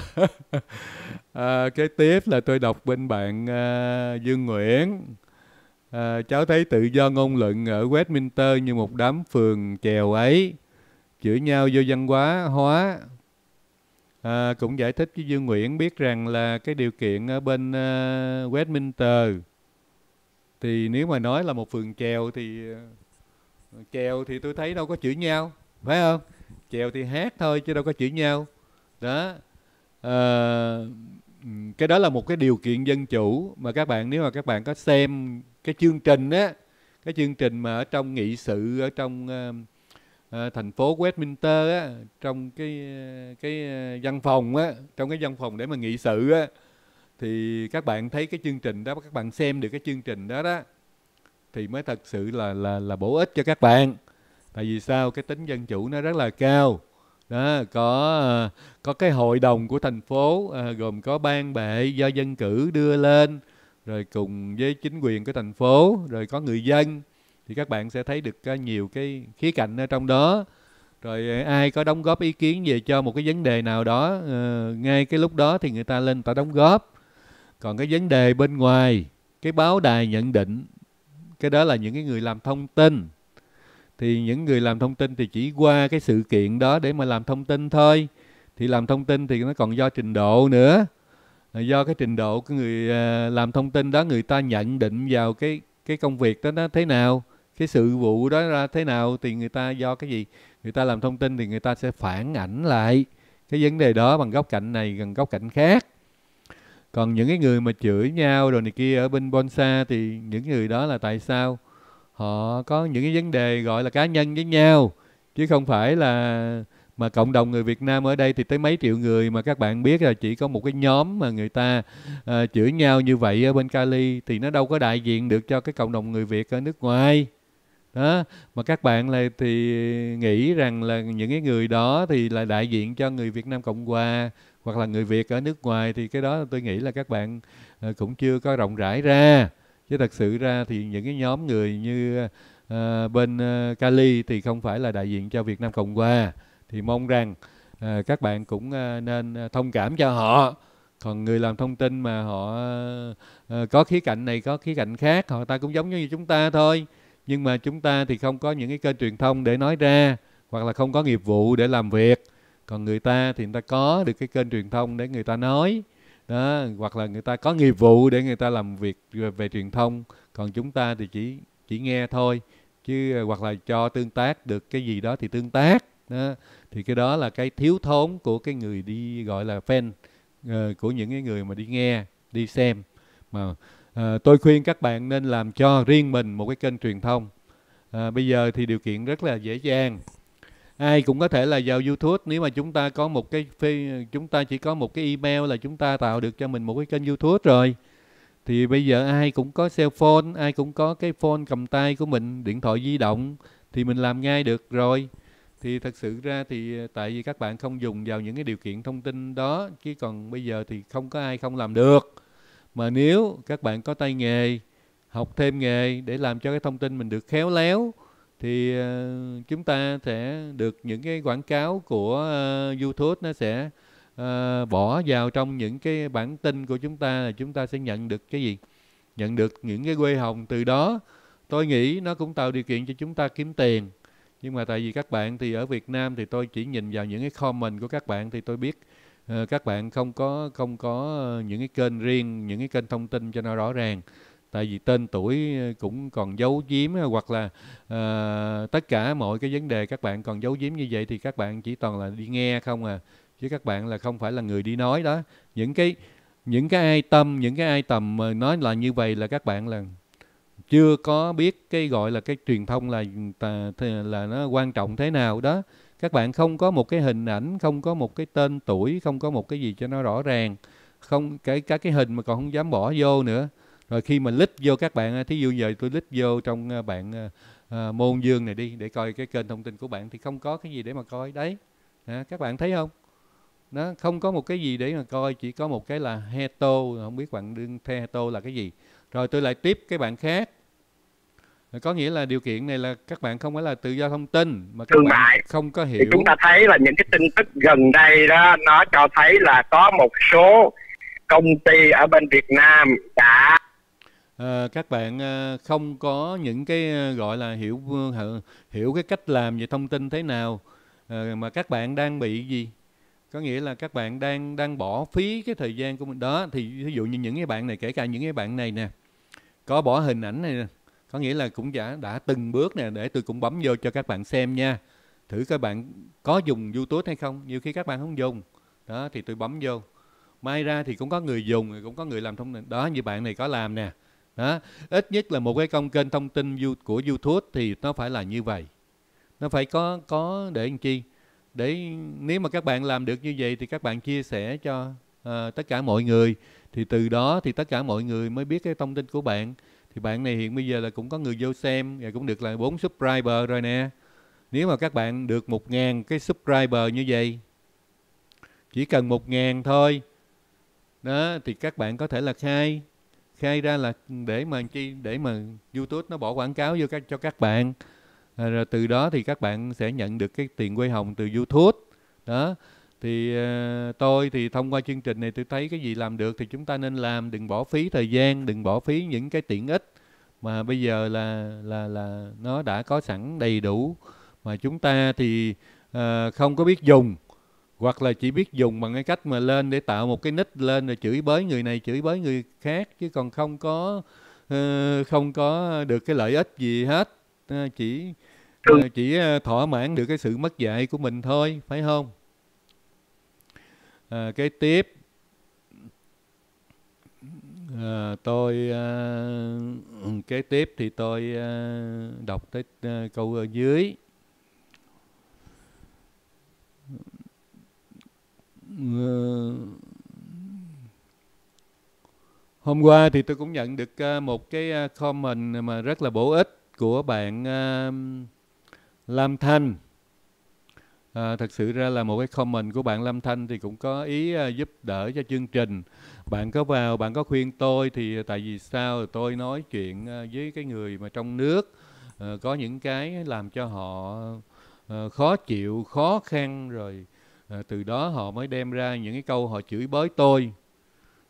à, kế tiếp là tôi đọc bên bạn uh, Dương Nguyễn à, cháu thấy tự do ngôn luận ở Westminster như một đám phường chèo ấy chửi nhau vô văn hóa hóa. À, cũng giải thích với Dương Nguyễn biết rằng là cái điều kiện ở bên uh, Westminster thì nếu mà nói là một phường chèo thì chèo thì tôi thấy đâu có chửi nhau phải không? Chèo thì hát thôi chứ đâu có chửi nhau. Đó. À, cái đó là một cái điều kiện dân chủ mà các bạn nếu mà các bạn có xem cái chương trình á cái chương trình mà ở trong nghị sự ở trong uh, thành phố Westminster á, trong cái ờ, cái văn phòng á, trong cái văn phòng để mà nghị sự á, thì các bạn thấy cái chương trình đó, các bạn xem được cái chương trình đó đó, thì mới thật sự là là là bổ ích cho các bạn. Tại vì sao? Cái tính dân chủ nó rất là cao. Đó, có có cái hội đồng của thành phố à, gồm có ban bệ do dân cử đưa lên rồi cùng với chính quyền của thành phố, rồi có người dân, thì các bạn sẽ thấy được à, nhiều cái khía cạnh ở trong đó. Rồi à, ai có đóng góp ý kiến về cho một cái vấn đề nào đó ờ, ngay cái lúc đó thì người ta lên ta đóng góp. Còn cái vấn đề bên ngoài, cái báo đài nhận định, cái đó là những cái người làm thông tin. Thì những người làm thông tin thì chỉ qua cái sự kiện đó để mà làm thông tin thôi. Thì làm thông tin thì nó còn do trình độ nữa do cái trình độ của người à, làm thông tin đó người ta nhận định vào cái cái công việc đó nó thế nào, cái sự vụ đó ra thế nào thì người ta do cái gì? Người ta làm thông tin thì người ta sẽ phản ảnh lại cái vấn đề đó bằng góc cạnh này gần góc cạnh khác. Còn những cái người mà chửi nhau rồi này kia ở bên bonsa thì những người đó là tại sao? Họ có những cái vấn đề gọi là cá nhân với nhau, chứ không phải là mà cộng đồng người Việt Nam ở đây thì tới mấy triệu người mà các bạn biết là chỉ có một cái nhóm mà người ta uh, chửi nhau như vậy ở bên Cali thì nó đâu có đại diện được cho cái cộng đồng người Việt ở nước ngoài. Đó mà các bạn là thì nghĩ rằng là những cái người đó thì là đại diện cho người Việt Nam Cộng Hòa hoặc là người Việt ở nước ngoài thì cái đó tôi nghĩ là các bạn uh, cũng chưa có rộng rãi ra. Chứ thật sự ra thì những cái nhóm người như uh, bên uh, Cali thì không phải là đại diện cho Việt Nam Cộng Hòa thì mong rằng uh, các bạn cũng uh, nên ờ, thông cảm cho họ. Còn người làm thông tin mà họ uh, có khía cạnh này có khía cạnh khác họ ta cũng giống như chúng ta thôi. Nhưng mà chúng ta thì không có những cái kênh truyền thông để nói ra hoặc là không có nghiệp vụ để làm việc. Còn người ta thì người ta có được cái kênh truyền thông để người ta nói đó hoặc là người ta có nghiệp vụ để người ta làm việc về truyền thông. Còn chúng ta thì chỉ chỉ nghe thôi chứ hoặc là cho tương tác được cái gì đó thì tương tác đó thì cái đó là cái thiếu thốn của cái người đi gọi là fan uh, của những cái người mà đi nghe đi xem. Mà uh, tôi khuyên các bạn nên làm cho riêng mình một cái kênh truyền thông. Uh, bây giờ thì điều kiện rất là dễ dàng. Ai cũng có thể là vào YouTube nếu mà chúng ta có một cái phê, chúng ta chỉ có một cái email là chúng ta tạo được cho mình một cái kênh YouTube rồi. Thì bây giờ ai cũng có cell phone ai cũng có cái phone cầm tay của mình điện thoại di động thì mình làm ngay được rồi thì thật sự ra thì ờ, tại vì các bạn không dùng vào những cái điều kiện thông tin đó chứ còn bây giờ thì không có ai không làm được. Mà nếu các bạn có tay nghề học thêm nghề để làm cho cái thông tin mình được khéo léo thì uh, chúng ta sẽ được những cái quảng cáo của uh, YouTube nó sẽ uh, bỏ vào trong những cái bản tin của chúng ta là chúng ta sẽ nhận được cái gì? Nhận được những cái quê hồng từ đó. Tôi nghĩ nó cũng tạo điều kiện cho chúng ta kiếm tiền nhưng mà tại vì các bạn thì ở Việt Nam thì tôi chỉ nhìn vào những cái comment của các bạn thì tôi biết uh, các bạn không có không có ờ, những cái kênh riêng những cái kênh thông tin cho nó rõ ràng. Tại vì tên tuổi ờ, cũng còn giấu giếm hoặc là uh, tất cả mọi cái vấn đề các bạn còn giấu giếm như vậy thì các bạn chỉ toàn là đi nghe không à. Chứ các bạn là không phải là người đi nói đó. Những cái những cái ai tâm những cái ai tầm mà nói là như vậy là các bạn là chưa có biết cái gọi là cái truyền thông là à, là nó quan trọng thế nào đó. Các bạn không có một cái hình ảnh không có một cái tên tuổi không có một cái gì cho nó rõ ràng. Không cái các cái hình mà còn không dám bỏ vô nữa. Rồi khi mà lít vô các bạn à, thí dụ giờ tôi lít vô trong à, bạn à, môn dương này đi để coi cái kênh thông tin của bạn thì không có cái gì để mà coi đấy. À, các bạn thấy không? Nó không có một cái gì để mà coi chỉ có một cái là heto không biết bạn đương heto là cái gì. Rồi tôi lại tiếp cái bạn khác có nghĩa là điều kiện này là các bạn không phải là tự do thông tin mà các thương bạn mại. không có hiểu. thì chúng ta thấy là những cái tin tức gần đây đó nó cho thấy là có một số công ty ở bên Việt Nam đã à, các bạn à, không có những cái à, gọi là hiểu hiểu cái cách làm về thông tin thế nào. À, mà các bạn đang bị gì? Có nghĩa là các bạn đang đang bỏ phí cái thời gian của mình. Đó thì ví dụ như những cái bạn này kể cả những cái bạn này nè có bỏ hình ảnh này nè có nghĩa là cũng đã đã từng bước nè để tôi cũng bấm vô cho các bạn xem nha. Thử các bạn có dùng youtube hay không? Nhiều khi các bạn không dùng. Đó thì tôi bấm vô. Mai ra thì cũng có người dùng cũng có người làm thông tin. Đó như bạn này có làm nè. Đó ít nhất là một cái công kênh thông tin của youtube thì nó phải là như vậy. Nó phải có có để làm chi? Để nếu mà các bạn làm được như vậy thì các bạn chia sẻ cho uh, tất cả mọi người. Thì từ đó thì tất cả mọi người mới biết cái thông tin của bạn thì bạn này hiện bây giờ là cũng có người vô xem và cũng được là 4 subscriber rồi nè. Nếu mà các bạn được một ngàn cái subscriber như vậy chỉ cần một ngàn thôi. Đó thì các bạn có thể là khai khai ra là để mà chi để mà youtube nó bỏ quảng cáo vô các cho các bạn. À, rồi từ đó thì các bạn sẽ nhận được cái tiền quay hồng từ youtube. Đó thì uh, tôi thì thông qua chương trình này tôi thấy cái gì làm được thì chúng ta nên làm đừng bỏ phí thời gian đừng bỏ phí những cái tiện ích mà bây giờ là là là nó đã có sẵn đầy đủ. Mà chúng ta thì à, không có biết dùng hoặc là chỉ biết dùng bằng cái cách mà lên để tạo một cái nick lên rồi chửi bới người này chửi bới người khác chứ còn không có uh, không có được cái lợi ích gì hết. Uh, chỉ uh, chỉ thỏa mãn được cái sự mất dạy của mình thôi phải không Ờ, à, cái tiếp à, tôi à, kế tiếp thì tôi à, đọc tới à, câu ở dưới à, hôm qua thì tôi cũng nhận được à, một cái comment mà rất là bổ ích của bạn à, Lam Thanh. À, thật sự ra là một cái comment của bạn Lâm Thanh thì cũng có ý uh, giúp đỡ cho chương trình. Bạn có vào, bạn có khuyên tôi thì ờ, tại vì sao tôi nói chuyện uh, với cái người mà trong nước uh, có những cái làm cho họ uh, khó chịu, khó khăn rồi à, từ đó họ mới đem ra những cái câu họ chửi bới tôi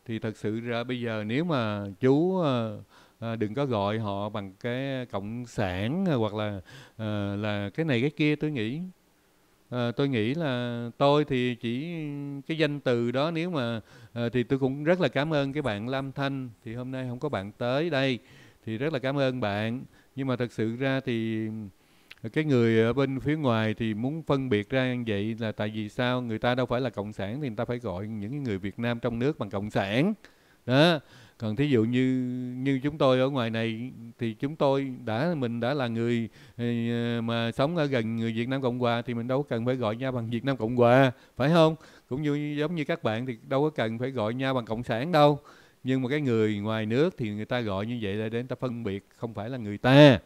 thì thật sự ra bây giờ nếu mà chú à, à, đừng có gọi họ bằng cái cộng sản hoặc là à, là cái này cái kia tôi nghĩ à, tôi nghĩ là tôi thì chỉ cái danh từ đó nếu mà à, thì tôi cũng rất là cảm ơn cái bạn Lam Thanh. Thì hôm nay không có bạn tới đây thì rất là cảm ơn bạn. Nhưng mà thật sự ra thì ờ, cái người ở bên phía ngoài thì muốn phân biệt ra như vậy là tại vì sao? Người ta đâu phải là cộng sản thì người ta phải gọi những người Việt Nam trong nước bằng cộng sản. Đó còn thí dụ như như chúng tôi ở ngoài này thì chúng tôi đã, mình đã là người ờ, mà sống ở gần người Việt Nam Cộng Hòa thì mình đâu có cần phải gọi nhau bằng Việt Nam Cộng Hòa, phải không? Cũng như, giống như các bạn thì đâu có cần phải gọi nhau bằng cộng sản đâu. Nhưng mà cái người ngoài nước thì người ta gọi như vậy là để người ta phân biệt, không phải là người ta.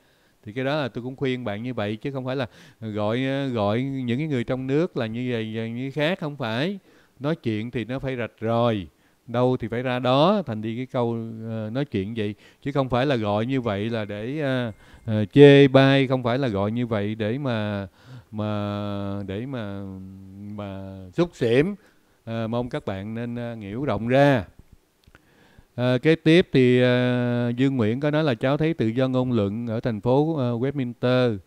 Thì cái đó là tôi cũng khuyên bạn như vậy, chứ không phải là gọi ờ, gọi những cái người trong nước là như vậy, như khác, không phải. Nói chuyện thì nó phải rạch ròi đâu thì phải ra đó thành đi cái câu uh, nói chuyện vậy. Chứ không phải là gọi như vậy là để uh, uh, chê bai không phải là gọi như vậy để mà mà để mà mà xúc xỉm. Uh, mong các bạn nên uh, hiểu rộng ra. À, kế tiếp thì à, Dương Nguyễn có nói là cháu thấy tự do ngôn luận ở thành phố à, Westminster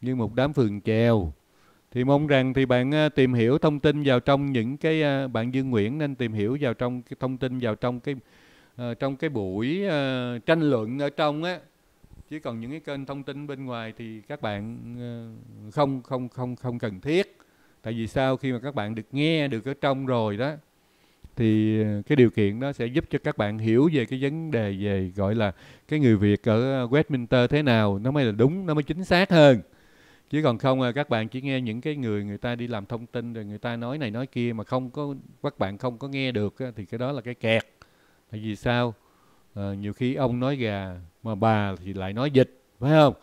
như một đám phường chèo. Thì mong rằng thì bạn ờ, tìm hiểu thông tin vào trong những cái ờ, bạn Dương Nguyễn nên tìm hiểu vào trong cái, thông tin vào trong cái ờ, trong cái buổi tranh luận ở trong á. Chứ còn những cái kênh thông tin bên ngoài thì các bạn không không không không cần thiết. Tại vì sao khi mà các bạn được nghe được ở trong rồi đó, thì cái điều kiện đó sẽ giúp cho các bạn hiểu về cái vấn đề về, gọi là, cái người Việt ở Westminster thế nào. Nó mới là đúng, nó mới chính xác hơn chứ còn không à, các bạn chỉ nghe những cái người người ta đi làm thông tin rồi người ta nói này nói kia mà không có các bạn không có nghe được thì cái đó là cái kẹt. Tại vì sao? À, nhiều khi ông nói gà mà bà thì lại nói dịch phải không?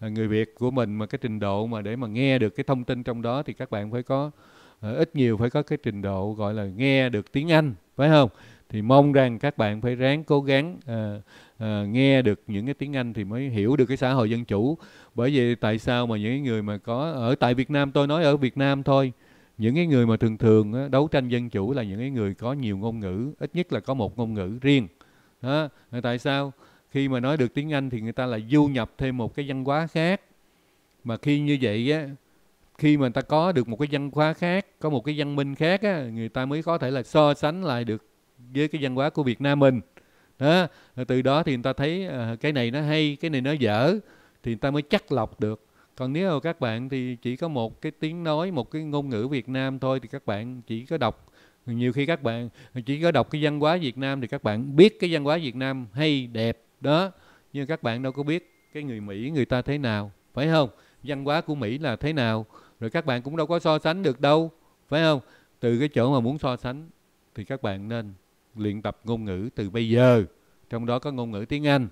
À, người Việt của mình mà cái trình độ mà để mà nghe được cái thông tin trong đó thì các bạn phải có à, ít nhiều phải có cái trình độ gọi là nghe được tiếng Anh phải không? Thì mong rằng các bạn phải ráng cố gắng à, à, nghe được những cái tiếng Anh thì mới hiểu được cái xã hội dân chủ. Bởi vì tại sao mà những người mà có ở tại Việt Nam tôi nói ở Việt Nam thôi những cái người mà thường thường á, đấu tranh dân chủ là những cái người có nhiều ngôn ngữ ít nhất là có một ngôn ngữ riêng. Đó tại sao? Khi mà nói được tiếng Anh thì người ta lại du nhập thêm một cái văn hóa khác. Mà khi như vậy á khi mà người ta có được một cái văn hóa khác có một cái văn minh khác á, người ta mới có thể là so sánh lại được với cái văn hóa của Việt Nam mình đó từ đó thì người ta thấy à, cái này nó hay cái này nó dở thì người ta mới chắc lọc được. Còn nếu mà các bạn thì chỉ có một cái tiếng nói một cái ngôn ngữ Việt Nam thôi thì các bạn chỉ có đọc. Nhiều khi các bạn chỉ có đọc cái văn hóa Việt Nam thì các bạn biết cái văn hóa Việt Nam hay đẹp đó. Nhưng các bạn đâu có biết cái người Mỹ người ta thế nào phải không? Văn hóa của Mỹ là thế nào? Rồi các bạn cũng đâu có so sánh được đâu phải không? Từ cái chỗ mà muốn so sánh thì các bạn nên luyện tập ngôn ngữ từ bây giờ. Trong đó có ngôn ngữ tiếng Anh.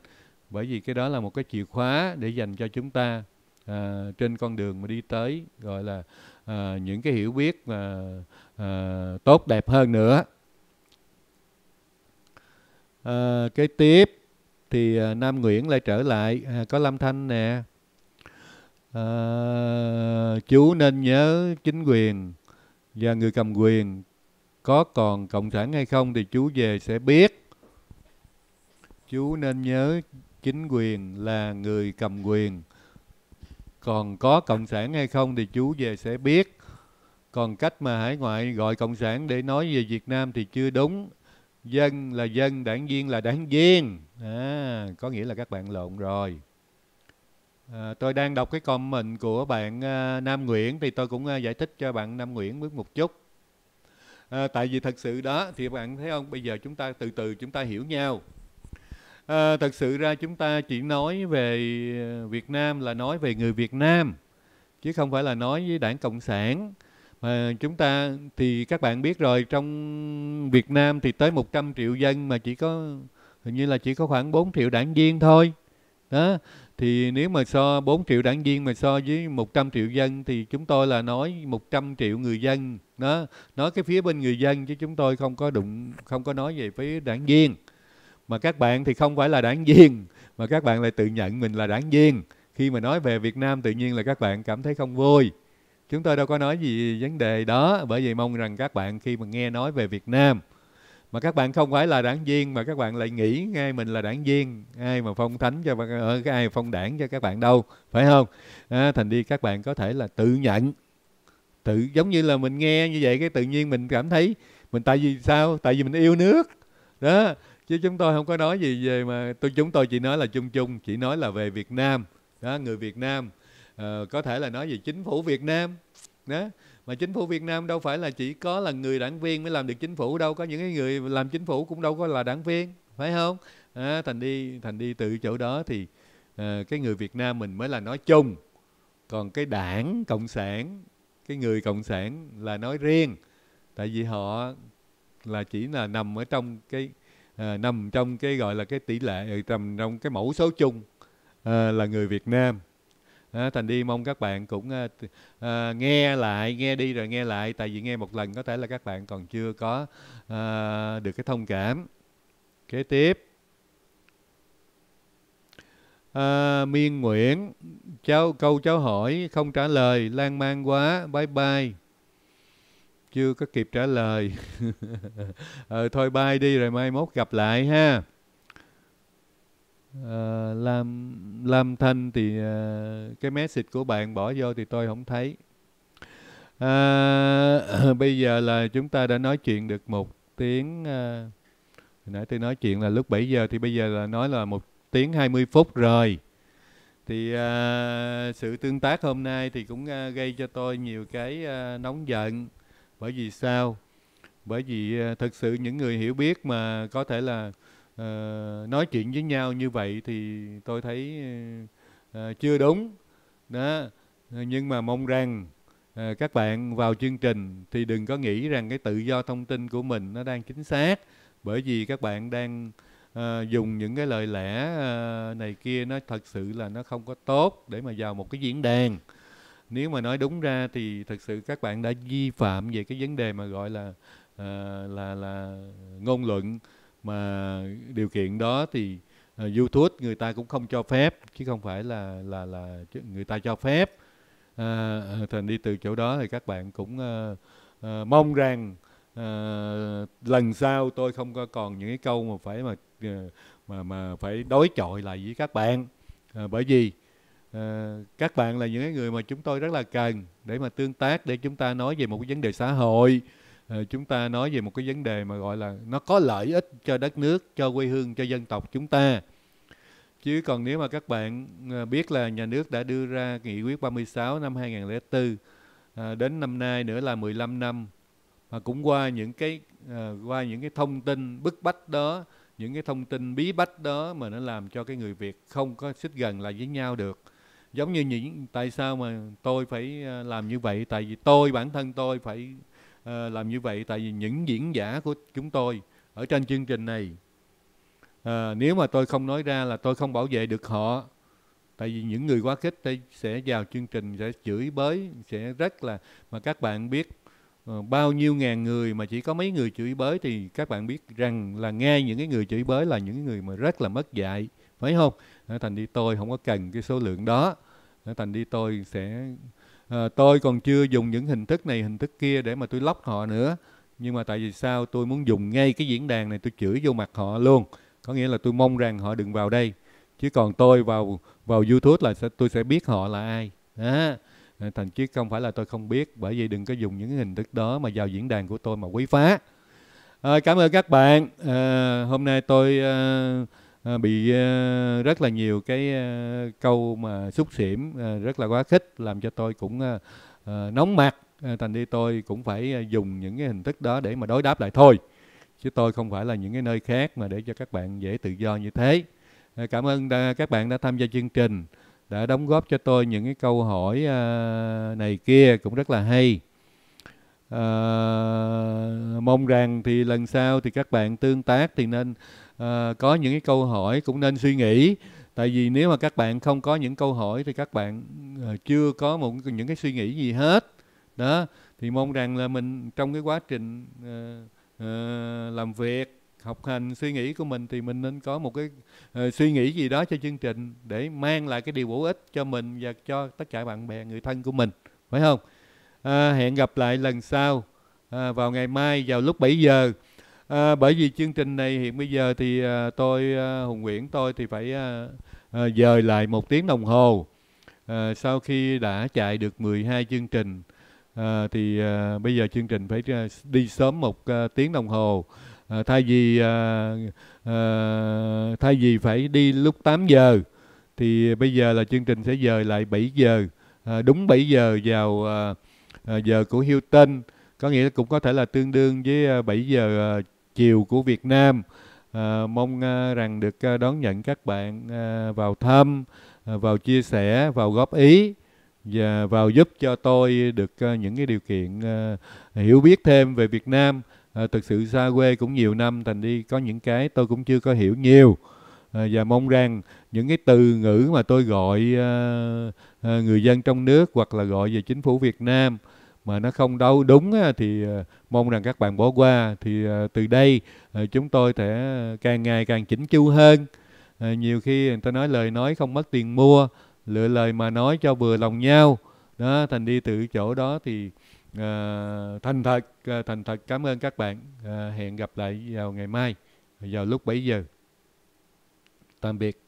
Bởi vì cái đó là một cái chìa khóa để dành cho chúng ta à, trên con đường mà đi tới gọi là à, những cái hiểu biết mà à, tốt đẹp hơn nữa. À, cái tiếp thì à, Nam Nguyễn lại trở lại. À, có Lâm Thanh nè. À, chú nên nhớ chính quyền và người cầm quyền có còn cộng sản hay không thì chú về sẽ biết. Chú nên nhớ chính quyền là người cầm quyền. Còn có cộng sản hay không thì chú về sẽ biết. Còn cách mà hải ngoại gọi cộng sản để nói về việt nam thì chưa đúng. Dân là dân đảng viên là đảng viên. À, có nghĩa là các bạn lộn rồi. À, tôi đang đọc cái comment của bạn uh, nam nguyễn thì tôi cũng uh, giải thích cho bạn nam nguyễn bước một chút à, tại vì thật sự đó thì bạn thấy không? Bây giờ chúng ta từ từ chúng ta hiểu nhau. À, thật sự ra chúng ta chỉ nói về ờ, việt nam là nói về người việt nam chứ không phải là nói với đảng cộng sản. Mà chúng ta thì các bạn biết rồi trong Việt Nam thì tới 100 triệu dân mà chỉ có hình như là chỉ có khoảng 4 triệu đảng viên thôi. Đó thì nếu mà so 4 triệu đảng viên mà so với 100 triệu dân thì chúng tôi là nói 100 triệu người dân. Đó, nói cái phía bên người dân chứ chúng tôi không có đụng, không có nói về phía đảng viên. Mà các bạn thì không phải là đảng viên, mà các bạn lại tự nhận mình là đảng viên. Khi mà nói về Việt Nam tự nhiên là các bạn cảm thấy không vui. Chúng tôi đâu có nói gì vấn đề đó, bởi vì mong rằng các bạn khi mà nghe nói về Việt Nam mà các bạn không phải là đảng viên mà các bạn lại nghĩ ngay mình là đảng viên. Ai mà phong thánh cho ở ờ, cái ai phong đảng cho các bạn đâu phải không? À, thành đi các bạn có thể là tự nhận. Tự giống như là mình nghe như vậy cái tự nhiên mình cảm thấy mình tại vì sao? Tại vì mình yêu nước. Đó chứ chúng tôi không có nói gì về mà tôi chúng tôi chỉ nói là chung chung chỉ nói là về Việt Nam. Đó người Việt Nam uh, có thể là nói về chính phủ Việt Nam. Đó mà chính phủ Việt Nam đâu phải là chỉ có là người đảng viên mới làm được chính phủ đâu có những cái người làm chính phủ cũng đâu có là đảng viên phải không? À, thành đi thành đi từ chỗ đó thì à, cái người Việt Nam mình mới là nói chung còn cái đảng cộng sản cái người cộng sản là nói riêng. Tại vì họ là chỉ là nằm ở trong cái à, nằm trong cái gọi là cái tỷ lệ ờ, trong trong cái mẫu số chung à, là người Việt Nam à, thành đi mong các bạn cũng à, à, nghe lại nghe đi rồi nghe lại tại vì nghe một lần có thể là các bạn còn chưa có à, được cái thông cảm. Kế tiếp. À, miên nguyễn cháu câu cháu hỏi không trả lời lan man quá bye bye. Chưa có kịp trả lời. Ờ, thôi bye đi rồi mai mốt gặp lại ha. Ờ, uh, Lam Lam Thanh thì uh, cái message của bạn bỏ vô thì tôi không thấy. Uh, bây giờ là chúng ta đã nói chuyện được một tiếng uh, nãy tôi nói chuyện là lúc 7 giờ thì bây giờ là nói là một tiếng 20 phút rồi. Thì uh, sự tương tác hôm nay thì cũng uh, gây cho tôi nhiều cái uh, nóng giận. Bởi vì sao? Bởi vì uh, thực sự những người hiểu biết mà có thể là uh, nói chuyện với nhau như vậy thì tôi thấy uh, chưa đúng. Đó nhưng mà mong rằng uh, các bạn vào chương trình thì đừng có nghĩ rằng cái tự do thông tin của mình nó đang chính xác bởi vì các bạn đang uh, dùng những cái lời lẽ uh, này kia nó thật sự là nó không có tốt để mà vào một cái diễn đàn. Nếu mà nói đúng ra thì thật sự các bạn đã vi phạm về cái vấn đề mà gọi là uh, là là ngôn luận mà điều kiện đó thì uh, YouTube người ta cũng không cho phép chứ không phải là là là người ta cho phép. À, thành đi từ chỗ đó thì các bạn cũng uh, uh, mong rằng uh, lần sau tôi không có còn những cái câu mà phải mà uh, mà mà phải đối chọi lại với các bạn. Uh, bởi vì uh, các bạn là những cái người mà chúng tôi rất là cần để mà tương tác để chúng ta nói về một cái vấn đề xã hội. Ờ, chúng ta nói về một cái vấn đề mà gọi là nó có lợi ích cho đất nước, cho quê hương, cho dân tộc chúng ta. Chứ còn nếu mà các bạn ờ, biết là nhà nước đã đưa ra nghị quyết 36 năm 2004 à, ờ, đến năm nay nữa là 15 năm mà cũng qua những cái à, qua những cái thông tin bức bách đó, những cái thông tin bí bách đó mà nó làm cho cái người Việt không có xích gần lại với nhau được. Giống như những tại sao mà tôi phải làm như vậy tại vì tôi bản thân tôi phải Ờ, làm như vậy tại vì những diễn giả của chúng tôi ở trên chương trình này. À, nếu mà tôi không nói ra là tôi không bảo vệ được họ tại vì những người quá khích sẽ vào chương trình sẽ chửi bới sẽ rất là mà các bạn biết ờ, bao nhiêu ngàn người mà chỉ có mấy người chửi bới thì các bạn biết rằng là nghe những cái người chửi bới là những người mà rất là mất dạy phải không? Thành đi tôi không có cần cái số lượng đó. Thành đi tôi sẽ à, tôi còn chưa dùng những hình thức này hình thức kia để mà tôi lóc họ nữa. Nhưng mà tại vì sao? Tôi muốn dùng ngay cái diễn đàn này tôi chửi vô mặt họ luôn. Có nghĩa là tôi mong rằng họ đừng vào đây. Chứ còn tôi vào vào YouTube là sẽ, tôi sẽ biết họ là ai. Đó. Ờ, thành chứ không phải là tôi không biết bởi vì đừng có dùng những hình thức đó mà vào diễn đàn của tôi mà quấy phá. À, cảm ơn các bạn. À, hôm nay tôi à, à, bị à, rất là nhiều cái à, câu mà xúc xỉm à, rất là quá khích làm cho tôi cũng à, à, nóng mặt. À, thành đi tôi cũng phải à, dùng những cái hình thức đó để mà đối đáp lại thôi chứ tôi không phải là những cái nơi khác mà để cho các bạn dễ tự do như thế. À, cảm ơn đa, các bạn đã tham gia chương trình đã đóng góp cho tôi những cái câu hỏi à, này kia cũng rất là hay. À, mong rằng thì lần sau thì các bạn tương tác thì nên Ờ, có những cái câu hỏi cũng nên suy nghĩ. Tại vì nếu mà các bạn không có những câu hỏi thì các bạn ờ, chưa có một những cái suy nghĩ gì hết. Đó thì mong rằng là mình trong cái quá trình uh, uh, làm việc học hành suy nghĩ của mình thì mình nên có một cái uh, suy nghĩ gì đó cho chương trình để mang lại cái điều bổ ích cho mình và cho tất cả bạn bè người thân của mình phải không? À, hẹn gặp lại lần sau à, vào ngày mai vào lúc 7 giờ à, bởi vì chương trình này hiện bây giờ thì à, tôi à, hùng nguyễn tôi thì phải à, à, dời lại một tiếng đồng hồ. À, sau khi đã chạy được 12 chương trình à, thì à, bây giờ chương trình phải à, đi sớm một à, tiếng đồng hồ. À, thay vì à, à, thay vì phải đi lúc 8 giờ thì bây giờ là chương trình sẽ dời lại 7 giờ. À, đúng 7 giờ vào à, giờ của Hilton. Có nghĩa là cũng có thể là tương đương với 7 giờ chiều của Việt Nam. À, mong à, rằng được à, đón nhận các bạn à, vào thăm à, vào chia sẻ vào góp ý và vào giúp cho tôi được à, những cái điều kiện à, hiểu biết thêm về Việt Nam. À, thực sự xa quê cũng nhiều năm thành đi có những cái tôi cũng chưa có hiểu nhiều. À, và mong rằng những cái từ ngữ mà tôi gọi à, à, người dân trong nước hoặc là gọi về chính phủ Việt Nam mà nó không đâu, đúng thì ờ, mong rằng các bạn bỏ qua. Thì ờ, từ đây ờ, chúng tôi sẽ càng ngày càng chỉnh chu hơn. Nhiều khi người ta nói lời nói không mất tiền mua, lựa lời mà nói cho vừa lòng nhau. Đó, thành đi từ chỗ đó thì thành thật thành thật cảm ơn các bạn. Hẹn gặp lại vào ngày mai, vào lúc 7 giờ. Tạm biệt.